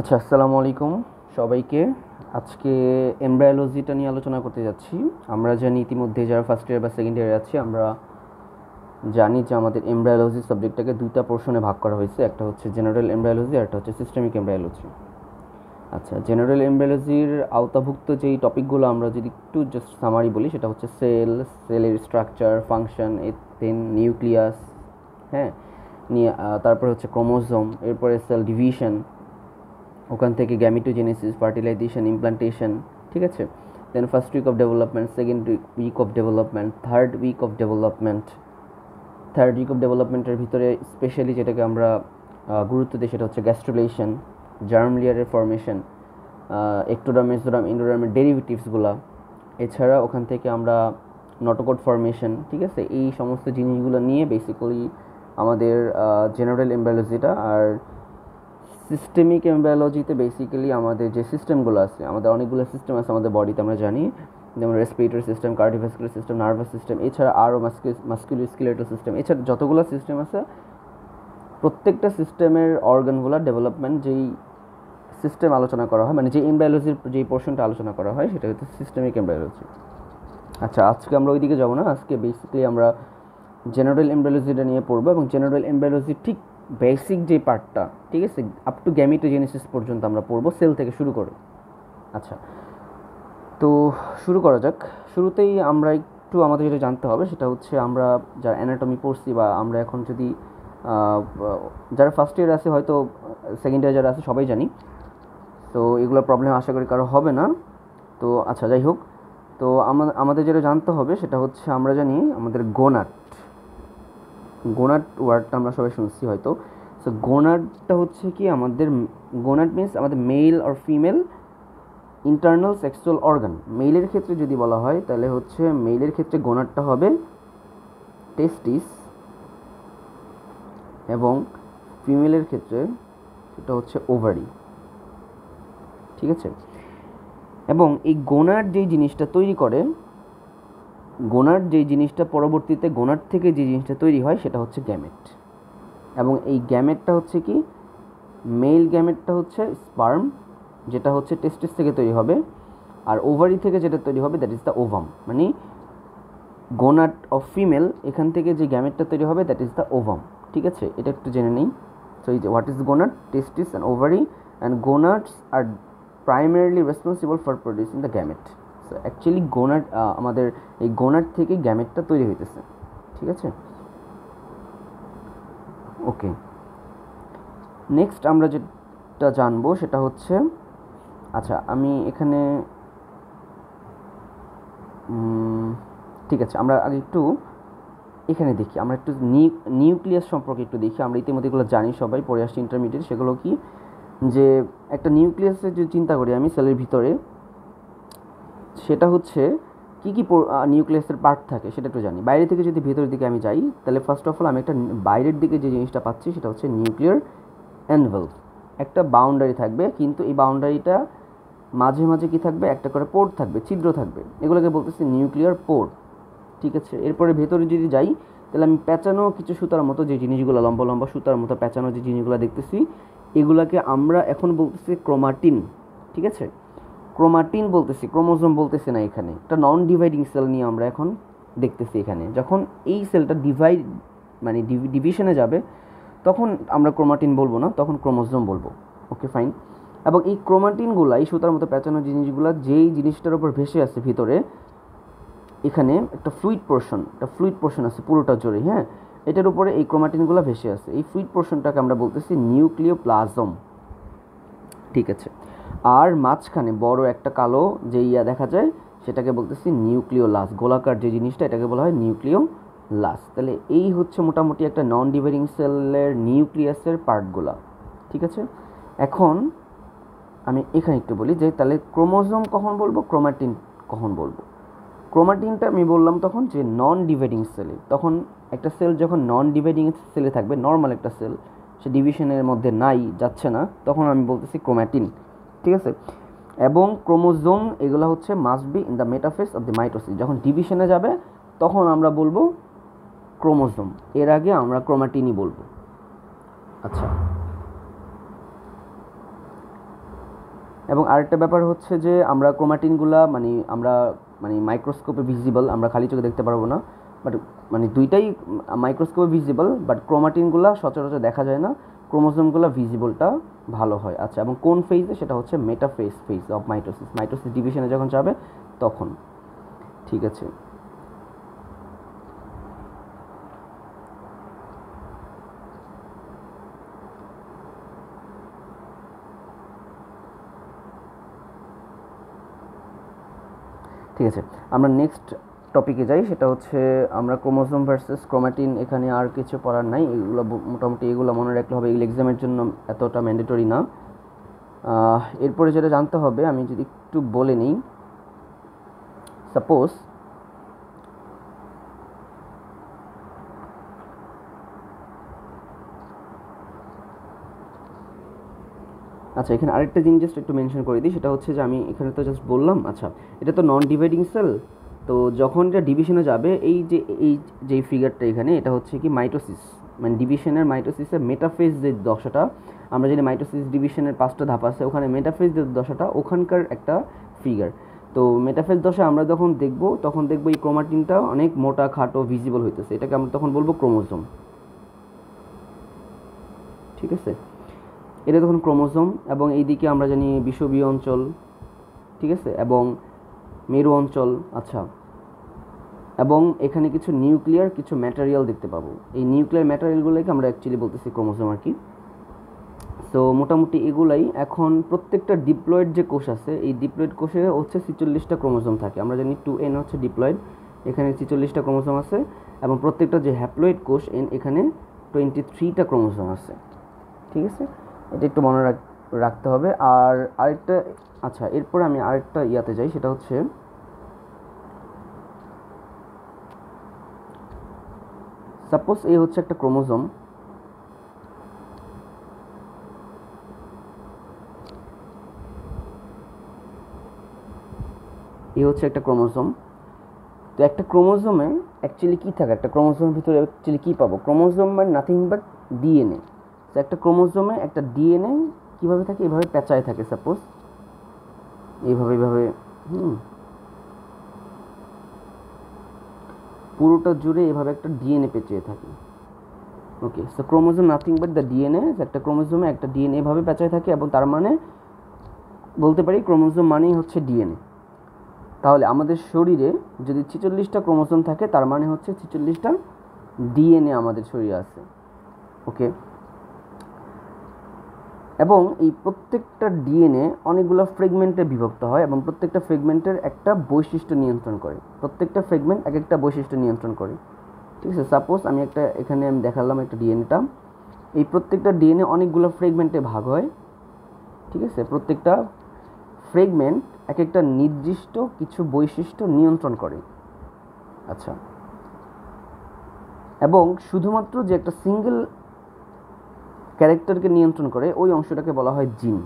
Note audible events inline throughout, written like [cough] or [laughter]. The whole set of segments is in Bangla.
আচ্ছা আসসালামু আলাইকুম সবাইকে। আজকে এমব্রায়োলজিটা নিয়ে আলোচনা করতে যাচ্ছি। আমরা জানি ইতিমধ্যে যারা ফার্স্ট ইয়ার বা সেকেন্ড ইয়ারে আছি, আমরা জানি যে আমাদের এমব্রায়োলজি সাবজেক্টটাকে দুইটা পোর্শনে ভাগ করা হয়েছে। একটা হচ্ছে জেনারেল এমব্রায়োলজি আর একটা হচ্ছে সিস্টেমিক এমব্রায়োলজি আচ্ছা জেনারেল এমব্রায়োলজির আওতাভুক্ত যেই টপিকগুলো আমরা যদি একটু জাস্ট সামারি বলি, সেটা হচ্ছে সেল সেলের স্ট্রাকচার ফাংশন দেন নিউক্লিয়াস হ্যাঁ? নিয়ে তারপর হচ্ছে ক্রোমোজোম এরপরে সেল ডিভিশন ওখান থেকে গ্যামিটোজেনেসিস ফার্টিলাইজেশন ইমপ্লান্টেশন ঠিক আছে? Then first week of development second week of development third week of development third week of ডেভেলপমেন্টের ভিতরে স্পেশালি যেটাকে আমরা গুরুত্ব দিই সেটা হচ্ছে গ্যাস্ট্রুলেশন জার্ম লিয়ারের ফর্মেশন একটোডাম মেসোডাম ইন্ডোডামের ডেরিভেটিভসগুলো এছাড়া ওখান থেকে আমরা নটোকোড ফর্মেশন ঠিক আছে? এই সমস্ত জিনিসগুলো নিয়ে বেসিক্যালি আমাদের জেনারেল এমবায়োলজিটা আর সিস্টেমিক এমবায়োলজিতে বেসিক্যালি আমাদের যে সিস্টেমগুলো আছে, আমাদের অনেকগুলো সিস্টেম আছে আমাদের বডিতে আমরা জানি। যেমন respiratory system cardiovascular system nervous system এছাড়া আরও মাস্কুলো স্কিলেটাল সিস্টেম এছাড়া যতগুলো সিস্টেম আছে, প্রত্যেকটা সিস্টেমের অর্গানগুলো ডেভেলপমেন্ট যেই সিস্টেম আলোচনা করা হয় মানে যে এমবায়োলজির যেই পোর্শনটা আলোচনা করা হয়, সেটা হচ্ছে সিস্টেমিক এমবায়োলজি আচ্ছা আজকে আমরা ওইদিকে যাব না, আজকে বেসিক্যালি আমরা জেনারেল এমবায়োলজিটা নিয়ে পড়ব এবং জেনারেল এমবায়োলজির ঠিক বেসিক যে পার্টটা ঠিক আছে? আপ টু গ্যামিটোজেনেসিস পর্যন্ত আমরা পড়ব সেল থেকে শুরু করে। আচ্ছা তো শুরু করা যাক। শুরুতেই আমরা একটু আমাদের যেটা জানতে হবে, সেটা হচ্ছে আমরা যারা অ্যানাটমি পড়ছি বা আমরা এখন যদি যারা ফার্স্ট ইয়ার আছে হয়তো সেকেন্ড ইয়ার যারা আছে সবাই জানি। তো এগুলো প্রবলেম আশা করি কারও হবে না। তো আচ্ছা যাই হোক। তো আমাদের যেটা জানতে হবে, সেটা হচ্ছে আমরা জানি আমাদের গোনাট গোনাট ওয়ার্ডটা আমরা সবাই শুনছি হয়তো। সো গোনাটটা হচ্ছে কি আমাদের, গোনাট মিনস আমাদের মেল আর ফিমেল ইন্টারনাল সেক্সুয়াল অর্গান মেইলের ক্ষেত্রে যদি বলা হয়, তাহলে হচ্ছে মেইলের ক্ষেত্রে গোনাটটা হবে টেস্টিস এবং ফিমেলের ক্ষেত্রে সেটা হচ্ছে ওভারি ঠিক আছে? এবং এই গোনার যেই জিনিসটা তৈরি করে গোনার যেই জিনিসটা পরবর্তীতে গোনার থেকে যে জিনিসটা তৈরি হয় সেটা হচ্ছে গ্যামেট। এবং এই গ্যামেটটা হচ্ছে কি? মেল গ্যামেটটা হচ্ছে স্পার্ম, যেটা হচ্ছে টেস্টিস থেকে তৈরি হবে। আর ওভারি থেকে যেটা তৈরি হবে দ্যাট ইজ দ্য ওভাম মানে গোনাট অফ ফিমেল এখান থেকে যে গ্যামেটটা তৈরি হবে দ্যাট ইজ দ্য ওভাম ঠিক আছে? এটা একটু জেনে নিই। সো ইজ যে what is gonad testis and ovary and gonads R primarily responsible for producing the gamete so actually gonad আমাদের এই গোনাট থেকে গ্যামেটটা তৈরি হইতেছে, ঠিক আছে? ওকে নেক্সট আমরা যেটা জানব সেটা হচ্ছে আচ্ছা আমি এখানে ঠিক আছে, আমরা আগে একটু এখানে দেখি, আমরা একটু নিউক্লিয়াস সম্পর্কে একটু দেখি, আমরা ইতিমধ্যে এগুলো জানি সবাই, পড়ে আসছি ইন্টারমিডিয়েট সেগুলো কি? যে একটা নিউক্লিয়াসের যে চিন্তা করি আমি সেলের ভিতরে সেটা হচ্ছে, কী কী নিউক্লিয়াসের পার্ট থাকে সেটা একটু জানি। বাইরে থেকে যদি ভেতরের দিকে আমি যাই, তাহলে ফার্স্ট অফ অল আমি একটা বাইরের দিকে যে জিনিসটা পাচ্ছি সেটা হচ্ছে নিউক্লিয়ার অ্যানভেলভ একটা বাউন্ডারি থাকবে, কিন্তু এই বাউন্ডারিটা মাঝে মাঝে কি থাকবে? একটা করে পোর্ট থাকবে, ছিদ্র থাকবে। এগুলোকে বলতেছি নিউক্লিয়ার পোর্ট ঠিক আছে? এরপরে ভেতরে যদি যাই, তাহলে আমি প্যাঁচানো কিছু সুতার মতো যে জিনিসগুলো, লম্বা লম্বা সুতার মতো প্যাঁচানো যে জিনিসগুলো দেখতেছি, এগুলাকে আমরা এখন বলতেছি ক্রোমাটিন ঠিক আছে? ক্রোমাটিন বলতেছি, ক্রোমোজোম বলতেছি না এখানে। একটা নন ডিভাইডিং সেল নিয়ে আমরা এখন দেখতেছি এখানে। যখন এই সেলটা ডিভাইড মানে ডিভিশনে যাবে, তখন আমরা ক্রোমাটিন বলব না, তখন ক্রোমোজোম বলব। ওকে ফাইন এবং এই ক্রোমাটিনগুলো, এই সুতার মতো প্যাঁচানো জিনিসগুলো, যেই জিনিসটার উপর ভেসে আছে ভিতরে, এখানে একটা ফ্লুইড পোর্শন একটা ফ্লুইড পোর্শন আছে পুরোটা জোরে হ্যাঁ? এটার উপরে এই ক্রোমাটিনগুলো ভেসে আছে এই ফ্লুইড পোর্শনটাকে আমরা বলতেছি নিউক্লিও প্লাজম ঠিক আছে? আর মাঝখানে বড় একটা কালো যে ইয়া দেখা যায়, সেটাকে বলতেছি নিউক্লিও লাস গোলাকার যে জিনিসটা এটাকে বলা হয় নিউক্লিও লাস তাহলে এই হচ্ছে মোটামুটি একটা নন ডিভাইডিং সেলের নিউক্লিয়াসের পার্টগুলা, ঠিক আছে? এখন আমি এখানে একটু বলি যে, তাহলে ক্রোমোজোম কখন বলব, ক্রোমাটিন কখন বলব? ক্রোমাটিনটা আমি বললাম তখন যে নন ডিভাইডিং সেলে তখন একটা সেল যখন নন ডিভাইডিং সেলে থাকবে নর্মাল একটা সেল সে ডিভিশনের মধ্যে নাই, যাচ্ছে না, তখন আমি বলতেছি ক্রোম্যাটিন ঠিক আছে? এবং ক্রোমোজোম এগুলো হচ্ছে must be in the metaphase of the mitosis যখন ডিভিশনে যাবে, তখন আমরা বলব ক্রোমোজোম। এর আগে আমরা ক্রোমাটিনই বলব। আচ্ছা। এবং আরেকটা ব্যাপার হচ্ছে যে, আমরা ক্রোমাটিনগুলা মানে আমরা মানে মাইক্রোস্কোপে ভিজিবল আমরা খালি চোখে দেখতে পারব না। বাট মানে দুইটাই মাইক্রোস্কোপে ভিজিবল বাট ক্রোমাটিনগুলা সচরাচর দেখা যায় না। ক্রোমোজোমগুলো ভিজিবলটা ভালো হয়। আচ্ছা এবং কোন ফেজে সেটা হচ্ছে metaphase phase of mitosis mitosis ডিভিশনে যখন যাবে, তখন। ঠিক আছে। ঠিক আছে। আমরা নেক্সট টপিকে যাই, সেটা হচ্ছে আমরা ক্রোমোজোম ভার্সেস ক্রোমাটিন এখানে আর কিছু পড়ার নাই। এগুলো মোটামুটি এগুলো মনে রাখলে হবে, এগুলো এক্সামের জন্য এতটা ম্যান্ডেটরি না। এরপরে যেটা জানতে হবে, আমি যদি একটু বলে নিই। সাপোজ আচ্ছা এখানে আরেকটা জিনিস জাস্ট একটু মেনশন করে দিই, সেটা হচ্ছে যে আমি এখানে তো জাস্ট বললাম আচ্ছা এটা তো নন ডিভাইডিং সেল তো যখন এটা ডিভিশনে যাবে, এই যে এই যে ফিগারটা এখানে, এটা হচ্ছে কি মাইটোসিস মানে ডিভিশনের মাইটোসিসের মেটাফেজ যে দশাটা, আমরা জানি মাইটোসিস ডিভিশনের পাঁচটা ধাপ আছে, ওখানে মেটাফেজ যে দশাটা, ওখানকার একটা ফিগার তো মেটাফেজ দশা আমরা যখন দেখব, তখন দেখব এই ক্রোমাটিনটা অনেক মোটা, খাটো ভিজিবল হইতেছে। এটাকে আমরা তখন বলব ক্রোমোজোম ঠিক আছে? এটা তখন ক্রোমোজোম এবং এইদিকে আমরা জানি বিষবীয় অঞ্চল। ঠিক আছে? এবং মেরু অঞ্চল। আচ্ছা। এবং এখানে কিছু নিউক্লিয়ার, কিছু ম্যাটেরিয়াল দেখতে পাবো। এই নিউক্লিয়ার ম্যাটেরিয়ালগুলোকে আমরা অ্যাকচুয়ালি বলতেছি ক্রোমোজোম আর কি। তো মোটামুটি এগুলাই এখন প্রত্যেকটা ডিপ্লয়েড যে কোষ আছে, এই ডিপ্লয়েড কোষে হচ্ছে ছিচল্লিশটা ক্রোমোজোম থাকে। আমরা জানি টু এন হচ্ছে ডিপ্লয়েড এখানে ছিচল্লিশটা ক্রোমোজোম আছে এবং প্রত্যেকটা যে হ্যাপ্লয়েড কোষ এন এখানে টোয়েন্টি থ্রিটা ক্রোমোজোম আছে। ঠিক আছে? এটা একটু মনে রাখতে হবে। আর আরেকটা আচ্ছা এরপরে আমি আরেকটা ইয়াতে যাই, সেটা হচ্ছে সাপোজ এই হচ্ছে একটা ক্রোমোজোম। এই হচ্ছে একটা ক্রোমোজোম। তো একটা ক্রোমোজোমে অ্যাকচুয়ালি কী থাকে? একটা ক্রোমোজোমের ভিতরে অ্যাকচুয়ালি কী পাবো? ক্রোমোজোম মানে নাথিং বাট ডিএনএ তো একটা ক্রোমোজোমে একটা ডিএনএ কীভাবে থাকে? এভাবে পেঁচায় থাকে সাপোজ এইভাবে এইভাবে, হুম। পুরোটা জুড়ে এভাবে একটা ডিএনএ পেঁচিয়ে থাকে। Okay so chromosome nothing but the DNA একটা ক্রোমোজোমে একটা ডিএনএ এভাবে পেঁচায় থাকে এবং তার মানে বলতে পারি ক্রোমোজোম মানেই হচ্ছে ডিএনএ তাহলে আমাদের শরীরে যদি ছেচল্লিশটা ক্রোমোজোম থাকে, তার মানে হচ্ছে ছেচল্লিশটা ডিএনএ আমাদের শরীরে আছে। ওকে এবং এই প্রত্যেকটা ডিএনএ অনেকগুলো ফ্রেগমেন্টে বিভক্ত হয় এবং প্রত্যেকটা ফ্রেগমেন্টের একটা বৈশিষ্ট্য নিয়ন্ত্রণ করে। প্রত্যেকটা ফ্রেগমেন্ট এক একটা বৈশিষ্ট্য নিয়ন্ত্রণ করে। ঠিক আছে? সাপোজ আমি একটা, এখানে আমি দেখালাম একটা ডিএনএটা এই প্রত্যেকটা ডিএনএ অনেকগুলো ফ্রেগমেন্টে ভাগ হয়। ঠিক আছে? প্রত্যেকটা ফ্রেগমেন্ট এক একটা নির্দিষ্ট কিছু বৈশিষ্ট্য নিয়ন্ত্রণ করে। আচ্ছা। এবং শুধুমাত্র যে একটা সিঙ্গেল ক্যারেক্টারকে নিয়ন্ত্রণ করে, ওই অংশটাকে বলা হয় জিন।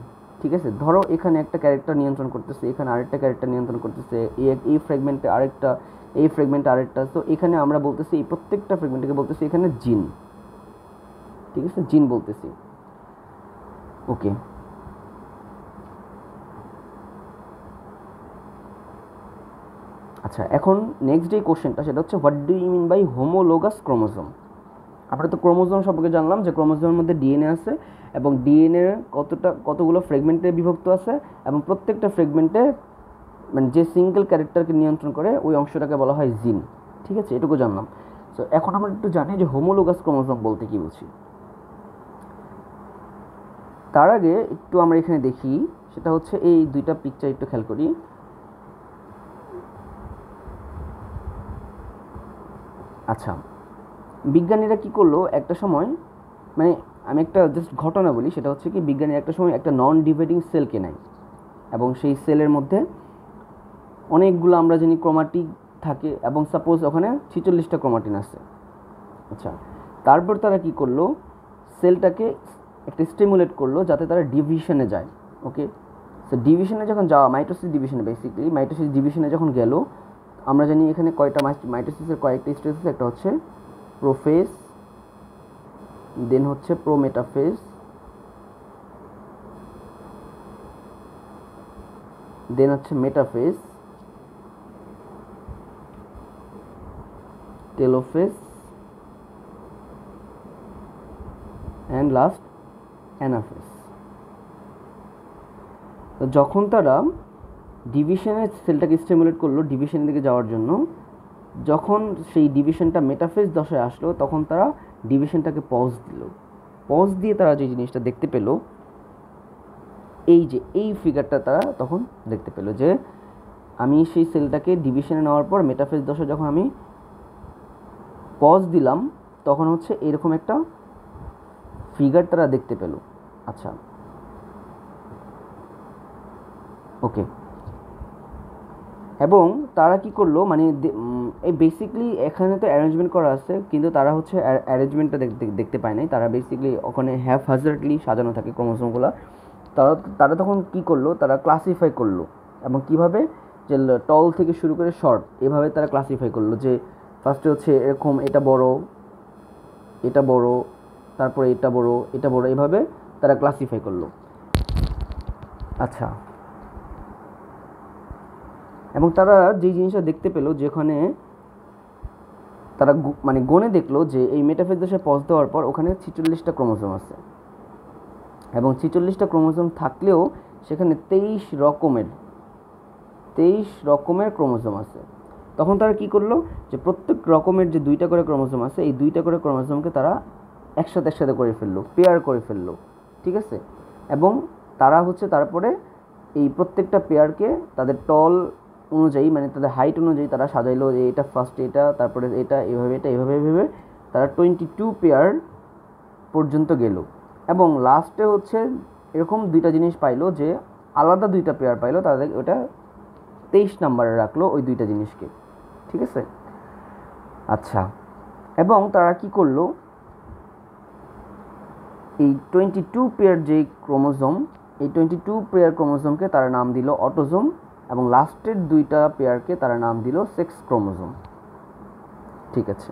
ঠিক আছে? ধরো এখানে একটা ক্যারেক্টার নিয়ন্ত্রণ করতেছে, এখানে আরেকটা ক্যারেক্টার নিয়ন্ত্রণ করতেছে, এই ফ্রেগমেন্টে আরেকটা, এই ফ্রেগমেন্টে আরেকটা। তো এখানে আমরা বলতেছি, এই প্রত্যেকটা ফ্রেগমেন্টকে বলতেছি এখানে জিন। ঠিক আছে? জিন বলতেছি। ওকে আচ্ছা এখন নেক্সট যে কোশ্চেনটা সেটা হচ্ছে what do you mean by homologous chromosome আমরা তো ক্রোমোজোম সম্পর্কে জানলাম যে ক্রোমোজোমের মধ্যে ডিএনএ আছে এবং ডিএনএ কতটা, কতগুলো ফ্রেগমেন্টে বিভক্ত আছে এবং প্রত্যেকটা ফ্রেগমেন্টে মানে যে সিঙ্গেল ক্যারেক্টারকে নিয়ন্ত্রণ করে ওই অংশটাকে বলা হয় জিন। ঠিক আছে? এটুকু জানলাম। সো এখন আমরা একটু জানি যে হোমোলোগাস ক্রোমোজোম বলতে কী বুঝি? তার আগে একটু আমরা এখানে দেখি, সেটা হচ্ছে এই দুইটা পিকচার একটু খেয়াল করি। আচ্ছা বিজ্ঞানীরা কি করল? একটা সময় মানে আমি একটা জাস্ট ঘটনা বলি, সেটা হচ্ছে কি বিজ্ঞানীরা একটা সময় একটা নন ডিভাইডিং সেলকে নেয় এবং সেই সেলের মধ্যে অনেকগুলো আমরা জানি ক্রোমাটিক থাকে এবং সাপোজ ওখানে ছিচল্লিশটা ক্রোমাটিন আছে। আচ্ছা তারপর তারা কি করল? সেলটাকে একটা স্টিমুলেট করল যাতে তারা ডিভিশনে যায় ওকে সো ডিভিশনে যখন যাওয়া মাইটোসিস ডিভিশনে বেসিক্যালি মাইটোসিস ডিভিশনে যখন গেল, আমরা জানি এখানে কয়টা মাইটোসিসের কয়েকটা স্টেজ একটা হচ্ছে প্রোফেজ দেন হচ্ছে প্রোমেটাফেজ দেন হচ্ছে metaphase telophase and last anaphase যখন তারা ডিভিশনের সেলটাকে স্টিমুলেট করল ডিভিশনের দিকে যাওয়ার জন্য যখন সেই ডিভিশনটা মেটাফেজ দশায় আসলো, তখন তারা ডিভিশনটাকে পজ দিল। পজ দিয়ে তারা যে জিনিসটা দেখতে পেল, এই যে, এই ফিগারটা তারা তখন দেখতে পেল যে, আমি সেই সেলটাকে ডিভিশনে নেওয়ার পর মেটাফেজ দশা যখন আমি পজ দিলাম, তখন হচ্ছে এরকম একটা ফিগার তারা দেখতে পেল। আচ্ছা। ওকে এবং তারা কি করল? মানে এই বেসিকলি এখানে তো অ্যারেঞ্জমেন্ট করা আছে, কিন্তু তারা হচ্ছে অ্যারেঞ্জমেন্টটা দেখতে পায় নাই। তারা বেসিকলি ওখানে হ্যাফ হাজার্ডলি সাজানো থাকে ক্রোমোসোমগুলো তারা তারা তখন কি করল? তারা ক্লাসিফাই করল। এবং কীভাবে? যে টল থেকে শুরু করে শর্ট এভাবে তারা ক্লাসিফাই করল যে ফার্স্টে হচ্ছে এরকম, এটা বড় এটা বড়, তারপরে এটা বড় এটা বড়, এভাবে তারা ক্লাসিফাই করল। আচ্ছা। এবং তারা যে জিনিসটা দেখতে পেল, যেখানে তারা মানে গণে দেখল যে এই মেটাফেজ দশে পজ দেওয়ার পর ওখানে ছিচল্লিশটা ক্রোমোজোম আছে। এবং ছিচল্লিশটা ক্রোমোজোম থাকলেও সেখানে তেইশ রকমের তেইশ রকমের ক্রোমোজোম আছে। তখন তারা কি করল যে প্রত্যেক রকমের যে দুইটা করে ক্রোমোজোম আছে, এই দুইটা করে ক্রোমোজোমকে তারা একসাথে একসাথে করে ফেলল পেয়ার করে ফেলল, ঠিক আছে? এবং তারা হচ্ছে তারপরে এই প্রত্যেকটা পেয়ারকে তাদের টল অনুযায়ী মানে তাদের হাইট অনুযায়ী তারা সাজাইলো যে এটা ফার্স্ট এটা, তারপরে এটা, এভাবে এটা, এভাবে এভাবে তারা টোয়েন্টি টু পেয়ার পর্যন্ত গেল। এবং লাস্টে হচ্ছে এরকম দুইটা জিনিস পাইলো যে আলাদা দুইটা পেয়ার পাইলো, তাদের ওটা তেইশ নাম্বারে রাখল ওই দুইটা জিনিসকে। ঠিক আছে? আচ্ছা। এবং তারা কি করল? এই টোয়েন্টি টু পেয়ার যে ক্রোমোজোম এই টোয়েন্টি টু পেয়ার ক্রোমোজোমকে তারা নাম দিল অটোজোম এবং লাস্টের দুইটা পেয়ারকে তারা নাম দিল সেক্স ক্রোমোজোম। ঠিক আছে।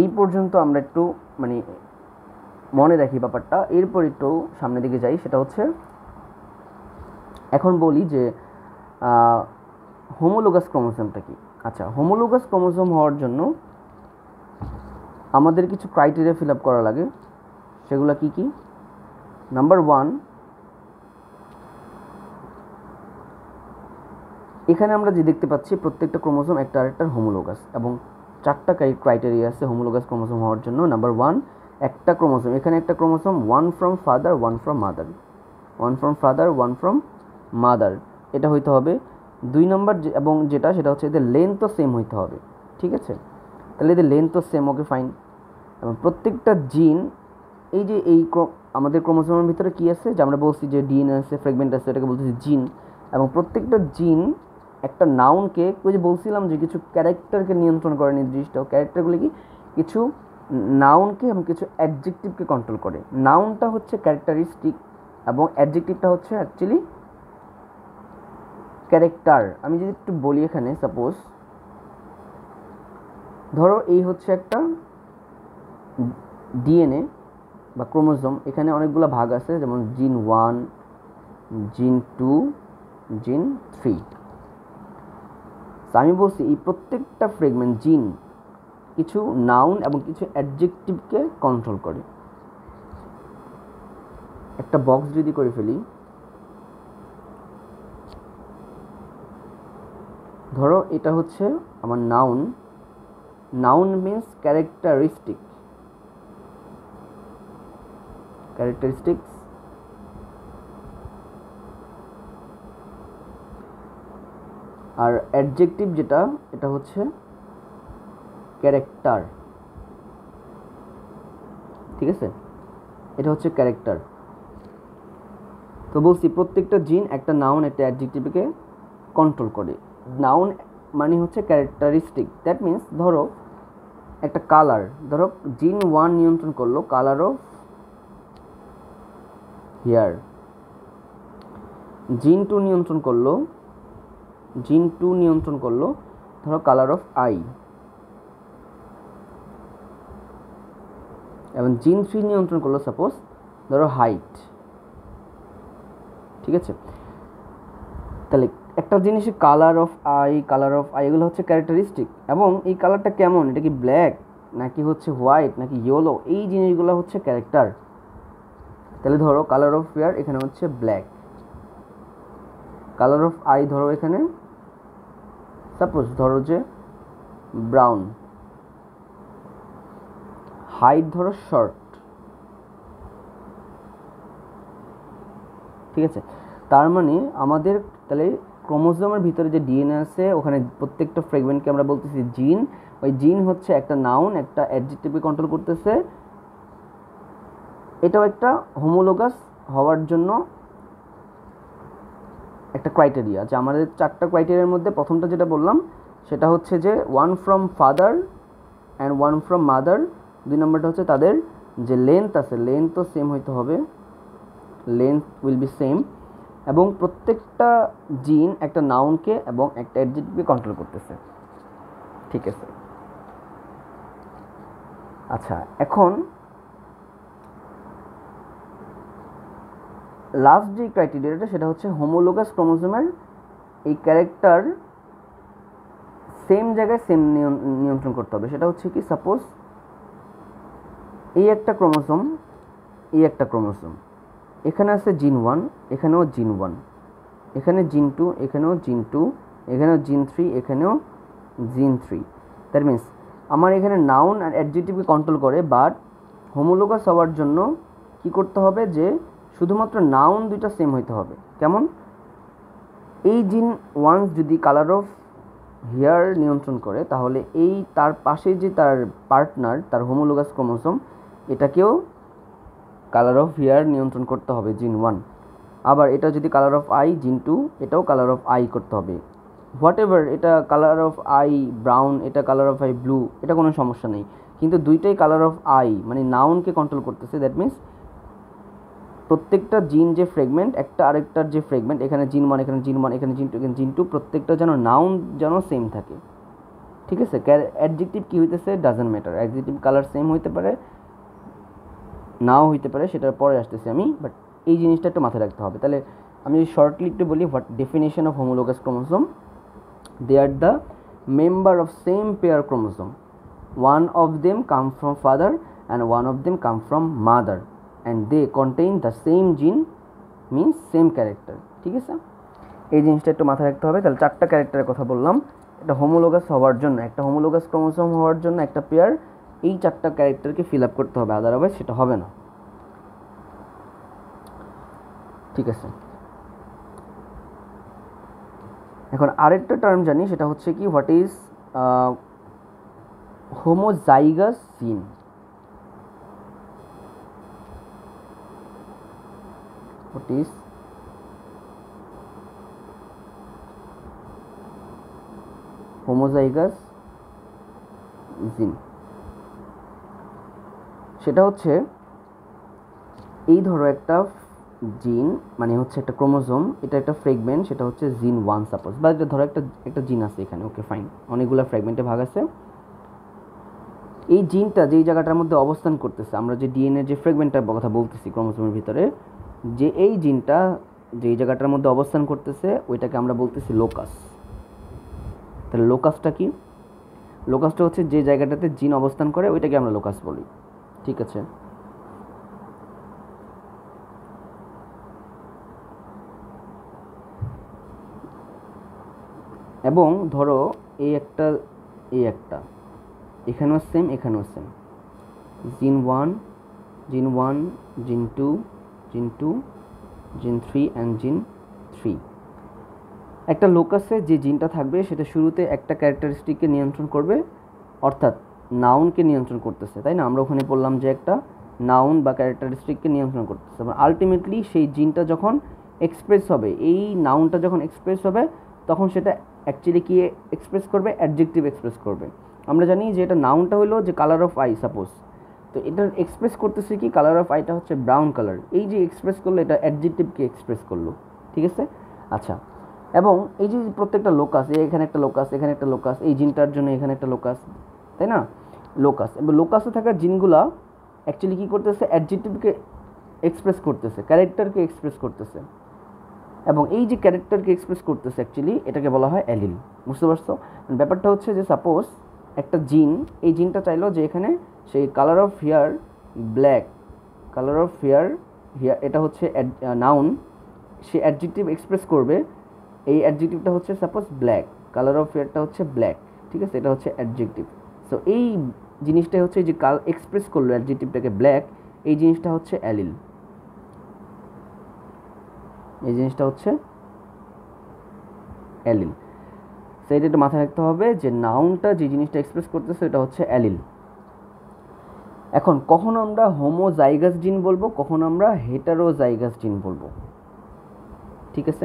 এই পর্যন্ত আমরা একটু মানে মনে রাখি ব্যাপারটা। এরপর একটু সামনের দিকে যাই, সেটা হচ্ছে, এখন বলি যে হোমোলোগাস ক্রোমোজোমটা কি? আচ্ছা হোমোলোগাস ক্রোমোজোম হওয়ার জন্য আমাদের কিছু ক্রাইটেরিয়া ফিল আপ করা লাগে। সেগুলো কি কি? নাম্বার ওয়ান এখানে আমরা যে দেখতে পাচ্ছি, প্রত্যেকটা ক্রোমোজোম একটা আরেকটার হোমোলোগাস এবং চারটা ক্রাইটেরিয়া আছে হোমোলোগাস ক্রোমোজোম হওয়ার জন্য। নাম্বার ওয়ান একটা ক্রোমোজোম। এখানে একটা chromosome one from father one from mother one from father one from mother এটা হইতে হবে দুই নম্বর এবং যেটা, সেটা হচ্ছে এদের লেন্থও সেম হইতে হবে। ঠিক আছে? তাহলে এদের লেন্থও সেম ওকে ফাইন এবং প্রত্যেকটা জিন এই যে এই আমাদের ক্রোমোজোমের ভিতরে কী আছে? যে আমরা বলছি যে ডিএনএ আছে ফ্রেগমেন্ট আছে, এটাকে বলতেছি জিন এবং প্রত্যেকটা জিন একটা নাউনকে ওই যে বলছিলাম যে কিছু ক্যারেক্টারকে নিয়ন্ত্রণ করে নির্দিষ্ট ক্যারেক্টারগুলি কি? কিছু নাউনকে এবং কিছু অ্যাডজেক্টিভকে কন্ট্রোল করে। নাউনটা হচ্ছে ক্যারেক্টারিস্টিক এবং অ্যাডজেক্টিভটা হচ্ছে অ্যাকচুয়ালি ক্যারেক্টার আমি যদি একটু বলি এখানে সাপোজ ধরো এই হচ্ছে একটা ডিএনএ বা ক্রোমোজোম এখানে অনেকগুলো ভাগ আছে, যেমন জিন ওয়ান জিন টু জিন থ্রি আমি বলছি এই প্রত্যেকটা ফ্রেগমেন্ট জিন কিছু নাউন এবং কিছু অ্যাডজেক্টিভকে কন্ট্রোল করে। একটা বক্স যদি করে ফেলি, ধরো এটা হচ্ছে আমার noun noun means characteristic characteristics আর অ্যাডজেক্টিভ যেটা, এটা হচ্ছে ক্যারেক্টার ঠিক আছে? এটা হচ্ছে ক্যারেক্টার তো বলছি, প্রত্যেকটা জিন একটা নাউন একটা অ্যাডজেক্টিভকে কন্ট্রোল করে। নাউন মানে হচ্ছে ক্যারেক্টারিস্টিক দ্যাট মিন্স ধরো, একটা কালার ধরো জিন ওয়ান নিয়ন্ত্রণ করল colour of hair gene two নিয়ন্ত্রণ করল জিন টু নিয়ন্ত্রণ করল, ধরো কালার অফ আই এবং জিন থ্রি নিয়ন্ত্রণ করল সাপোজ ধরো হাইট ঠিক আছে? তাহলে একটা জিনিসের colour of eye colour of eye এগুলো হচ্ছে ক্যারেক্টারিস্টিক এবং এই কালারটা কেমন? এটা কি ব্ল্যাক নাকি হচ্ছে হোয়াইট নাকি ইয়েলো এই জিনিসগুলো হচ্ছে ক্যারেক্টার তাহলে ধরো কালার অফ ফেয়ার এখানে হচ্ছে ব্ল্যাক কালার অফ আই ধরো এখানে সাপোজ ধরো যে ব্রাউন, হাইট ধরো শর্ট, ঠিক আছে? তার মানে আমাদের তাহলে ক্রোমোজোমের ভিতরে যে ডিএনএ আছে, ওখানে প্রত্যেকটা ফ্রেগমেন্টকে আমরা বলতেছি জিন। ওই জিন হচ্ছে একটা নাউন, একটা অ্যাডজেক্টিভকে কন্ট্রোল করতেছে। এটাও একটা হোমোলোগাস হওয়ার জন্য একটা ক্রাইটেরিয়া যে আমাদের চারটা ক্রাইটেরিয়ার মধ্যে প্রথমটা যেটা বললাম, সেটা হচ্ছে যে one from father and one from mother দুই নম্বরটা হচ্ছে তাদের যে লেন্থ আছে লেন্থও সেম হইতে হবে লেন্থ উইল বি সেম এবং প্রত্যেকটা জিন একটা নাউনকে এবং একটা অ্যাডজেক্টিভকে কন্ট্রোল করতেছে। ঠিক আছে? আচ্ছা এখন লাস্ট যে ক্রাইটেরিয়াটা সেটা হচ্ছে হোমোলোগাস ক্রোমোজোমের এই ক্যারেক্টার সেম জায়গায় সেম নিয়ন্ত্রণ করতে হবে। সেটা হচ্ছে কি সাপোজ এই একটা ক্রোমোজোম, এই একটা ক্রোমোজোম। এখানে আছে জিন ওয়ান, এখানেও জিন ওয়ান। এখানে জিন টু, এখানেও জিন টু, এখানেও জিন থ্রি, এখানেও জিন থ্রি। দ্যাট মিন্স আমার এখানে নাউন আর অ্যাডজেক্টিভকে কন্ট্রোল করে বাট হোমোলোগাস হওয়ার জন্য কি করতে হবে যে শুধুমাত্র নাউন দুইটা সেম হইতে হবে। কেমন? এই জিন ওয়ান্স যদি কালার অফ হেয়ার নিয়ন্ত্রণ করে, তাহলে এই তার পাশে যে তার পার্টনার তার হোমোলোগাস ক্রোমোসোম এটাকেও কালার অফ হেয়ার নিয়ন্ত্রণ করতে হবে, জিন ওয়ান আবার এটা যদি colour of eye gene two এটাও কালার অফ আই করতে হবে। হোয়াট এভার এটা কালার অফ আই ব্রাউন এটা কালার অফ আই ব্লু এটা কোনো সমস্যা নেই। কিন্তু দুইটাই কালার অফ আই মানে নাউনকে কন্ট্রোল করতেছে দ্যাট মিন্স প্রত্যেকটা জিন যে ফ্রেগমেন্ট একটা আরেকটার যে ফ্রেগমেন্ট এখানে জিন ওয়ান এখানে জিন ওয়ান এখানে জিন টু এখানে জিন টু প্রত্যেকটা যেন নাউন যেন সেম থাকে। ঠিক আছে? অ্যাডজেক্টিভ কী হইতেছে? Doesn't matter adjective colour same হইতে পারে, নাও হইতে পারে সেটার পরে আসতেছি আমি বাট এই জিনিসটা একটু মাথায় রাখতে হবে। তাহলে আমি যদি শর্টলি একটু বলি what definition of homologous chromosome they are the member of same pair chromosome. One of them come from father and one of them come from mother. And they contain the same gene means same character. ঠিক আছে? এই জিনিসটা একটু মাথায় রাখতে হবে। তাহলে চারটা ক্যারেক্টারের কথা বললাম। এটা হোমোলোগাস হওয়ার জন্য, একটা হোমোলোগাস ক্রোমোসোম হওয়ার জন্য একটা পেয়ার এই চারটা ক্যারেক্টারকে ফিল আপ করতে হবে। আদারওয়াইজ সেটা হবে না। ঠিক আছে? এখন আরেকটা টার্ম জানি, সেটা হচ্ছে কি what is homozygous gene is homozygous gene সেটা হচ্ছে এই ধরো একটা জিন মানে হচ্ছে একটা ক্রোমোজোম, এটা একটা ফ্রেগমেন্ট, সেটা হচ্ছে জিন ওয়ান সাপোজ। বা এটা ধরো একটা একটা জিন আছে এখানে, ওকে ফাইন, অনেকগুলো ফ্রেগমেন্টে ভাগ আছে। এই জিনটা যেই জায়গাটার মধ্যে অবস্থান করতেছে, আমরা যে ডিএনএ যে ফ্রেগমেন্টটার কথা বলতেছি ক্রোমোজোমের ভিতরে যে এই জিনটা যেই জায়গাটার মধ্যে অবস্থান করতেছে, ওইটাকে আমরা বলতেছি লোকাস। তাহলে লোকাসটা কি? লোকাসটা হচ্ছে যে জায়গাটাতে জিন অবস্থান করে, ওইটাকে আমরা লোকাস বলি। ঠিক আছে? এবং ধরো, এই একটা এই একটা। এখানেও সেম এখানেও সেম জিন ওয়ান জিন ওয়ান জিন টু জিন টু, জিন থ্রি অ্যান্ড জিন থ্রি। একটা লোকাসে যে জিনটা থাকবে, সেটা শুরুতে একটা ক্যারেক্টারিস্টিককে নিয়ন্ত্রণ করবে, অর্থাৎ নাউনকে নিয়ন্ত্রণ করতেছে, তাই না? আমরা ওখানে বললাম যে একটা নাউন বা ক্যারেক্টারিস্টিককে নিয়ন্ত্রণ করতেছে। এবং আলটিমেটলি সেই জিনটা যখন এক্সপ্রেস হবে, এই নাউনটা যখন এক্সপ্রেস হবে, তখন সেটা অ্যাকচুয়ালি কি এক্সপ্রেস করবে? অ্যাডজেক্টিভ এক্সপ্রেস করবে। আমরা জানি যে এটা নাউনটা হলো যে কালার অফ আই সাপোজ তো এটা এক্সপ্রেস করতেছে কি কালার অফ আইটা হচ্ছে ব্রাউন কালার এই যে এক্সপ্রেস করল, এটা অ্যাডজেক্টিভকে এক্সপ্রেস করল, ঠিক আছে? আচ্ছা এবং এই যে প্রত্যেকটা লোকাস এখানে একটা লোকাস এখানে একটা লোকাস এই জিনটার জন্য এখানে একটা লোকাস তাই না? লোকাস এবং লোকাসে থাকা জিনগুলা অ্যাকচুয়ালি কী করতেছে? অ্যাডজেক্টিভকে এক্সপ্রেস করতেছে ক্যারেক্টারকে এক্সপ্রেস করতেছে। এবং এই যে ক্যারেক্টারকে এক্সপ্রেস করতেছে অ্যাকচুয়ালি এটাকে বলা হয় অ্যালিল বুঝতে পারছ? ব্যাপারটা হচ্ছে যে সাপোজ একটা জিন, এই জিনটা চাইলো যে এখানে সেই colour of hair black colour of hair hair এটা হচ্ছে নাউন সে অ্যাডজেক্টিভ এক্সপ্রেস করবে, এই অ্যাডজেক্টিভটা হচ্ছে সাপোজ ব্ল্যাক কালার অফ হেয়ারটা হচ্ছে ব্ল্যাক ঠিক আছে? এটা হচ্ছে অ্যাডজেক্টিভ সো এই জিনিসটাই হচ্ছে যে কাল এক্সপ্রেস করল অ্যাডজেক্টিভটাকে ব্ল্যাক এই জিনিসটা হচ্ছে অ্যালিল এই জিনিসটা হচ্ছে অ্যালিল সেটা একটু মাথায় রাখতে হবে যে নাউনটা যে জিনিসটা এক্সপ্রেস করতেছে, এটা হচ্ছে অ্যালিল এখন কখন আমরা হোমোজাইগাস জিন বলব, কখন আমরা হেটারোজাইগাস জিন বলব? ঠিক আছে?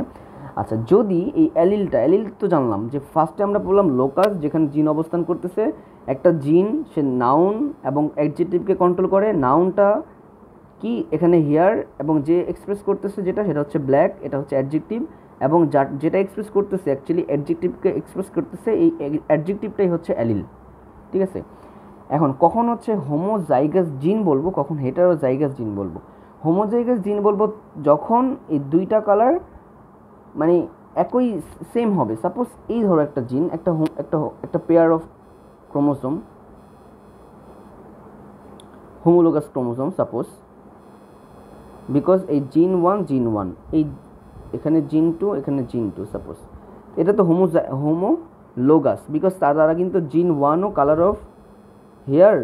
আচ্ছা যদি এই অ্যালিলটা, অ্যালিল তো জানলাম যে ফার্স্টে আমরা বললাম লোকাস যেখানে জিন অবস্থান করতেছে, একটা জিন সে নাউন এবং অ্যাডজেক্টিভকে কন্ট্রোল করে নাউনটা কি এখানে হেয়ার এবং যে এক্সপ্রেস করতেছে যেটা, সেটা হচ্ছে ব্ল্যাক এটা হচ্ছে অ্যাডজেক্টিভ এবং যা যেটা এক্সপ্রেস করতেছে অ্যাকচুয়ালি অ্যাডজেক্টিভকে এক্সপ্রেস করতেছে, এই অ্যাডজেক্টিভটাই হচ্ছে অ্যালিল। ঠিক আছে? এখন কখন হচ্ছে হোমোজাইগাস জিন বলব, কখন হেটারোজাইগাস জিন বলব? হোমোজাইগাস জিন বলব যখন এই দুইটা কালার মানে একই সেম হবে। সাপোজ এই ধরো একটা জিন একটা একটা একটা pair of chromosome homologous chromosome suppose because এই জিন ওয়ান জিন ওয়ান এই এখানে জিন টু এখানে জিন টু সাপোজ এটা তো হোমো হোমো লোগাস বিকজ তার দ্বারা কিন্তু জিন ওয়ানও কালার অফ হেয়ার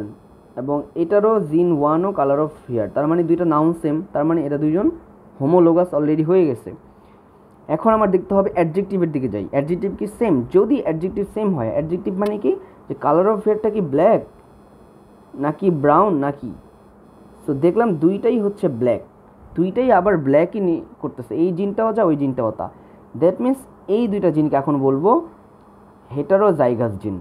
এবং এটারও জিন ওয়ানও কালার অফ হেয়ার তার মানে দুইটা নাউন সেম তার মানে এটা দুইজন হোমোলোগাস অলরেডি হয়ে গেছে। এখন আমার দেখতে হবে অ্যাডজেক্টিভের দিকে যাই। অ্যাডজেক্টিভ কি সেম যদি অ্যাডজেক্টিভ সেম হয় অ্যাডজেক্টিভ মানে কি? যে কালার অফ হেয়ারটা কি ব্ল্যাক নাকি ব্রাউন নাকি? সো দেখলাম দুইটাই হচ্ছে ব্ল্যাক দুইটাই আবার ব্ল্যাকই করতেছে। এই জিনটাও যা, ওই জিনটাও তা। দ্যাট মিন্স এই দুইটা জিনকে এখন বলব হেটারো জাইগাস জিন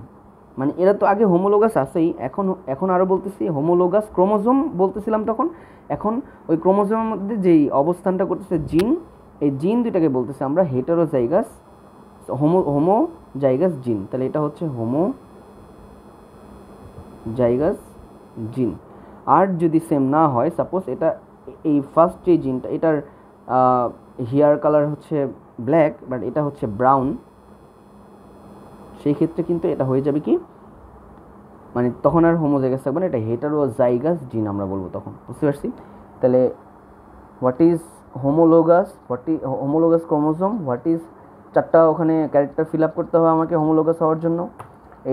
মানে এরা তো আগে হোমোলোগাস আসেই এখন এখন আরও বলতেছি হোমোলোগাস ক্রোমোজোম বলতেছিলাম তখন, এখন ওই ক্রোমোজোমের মধ্যে যেই অবস্থানটা করতেছে জিন, এই জিন দুইটাকে বলতেছে আমরা heterozygous homo homozygous gene, তাহলে এটা হচ্ছে হোমো জাইগাস জিন। আর যদি সেম না হয় সাপোজ এটা এই ফার্স্ট যে জিনটা, এটার হেয়ার কালার হচ্ছে ব্ল্যাক বাট এটা হচ্ছে ব্রাউন সেই ক্ষেত্রে কিন্তু এটা হয়ে যাবে কি? মানে তখন আর হোমোজাইগাস থাকবে না, এটা হেটারো জাইগাস জিন আমরা বলব তখন, বুঝতে পারছি? তাহলে what is homologous what is homologous chromosome what is চারটা ওখানে ক্যারেক্টার ফিল আপ করতে হবে আমাকে হোমোলোগাস হওয়ার জন্য।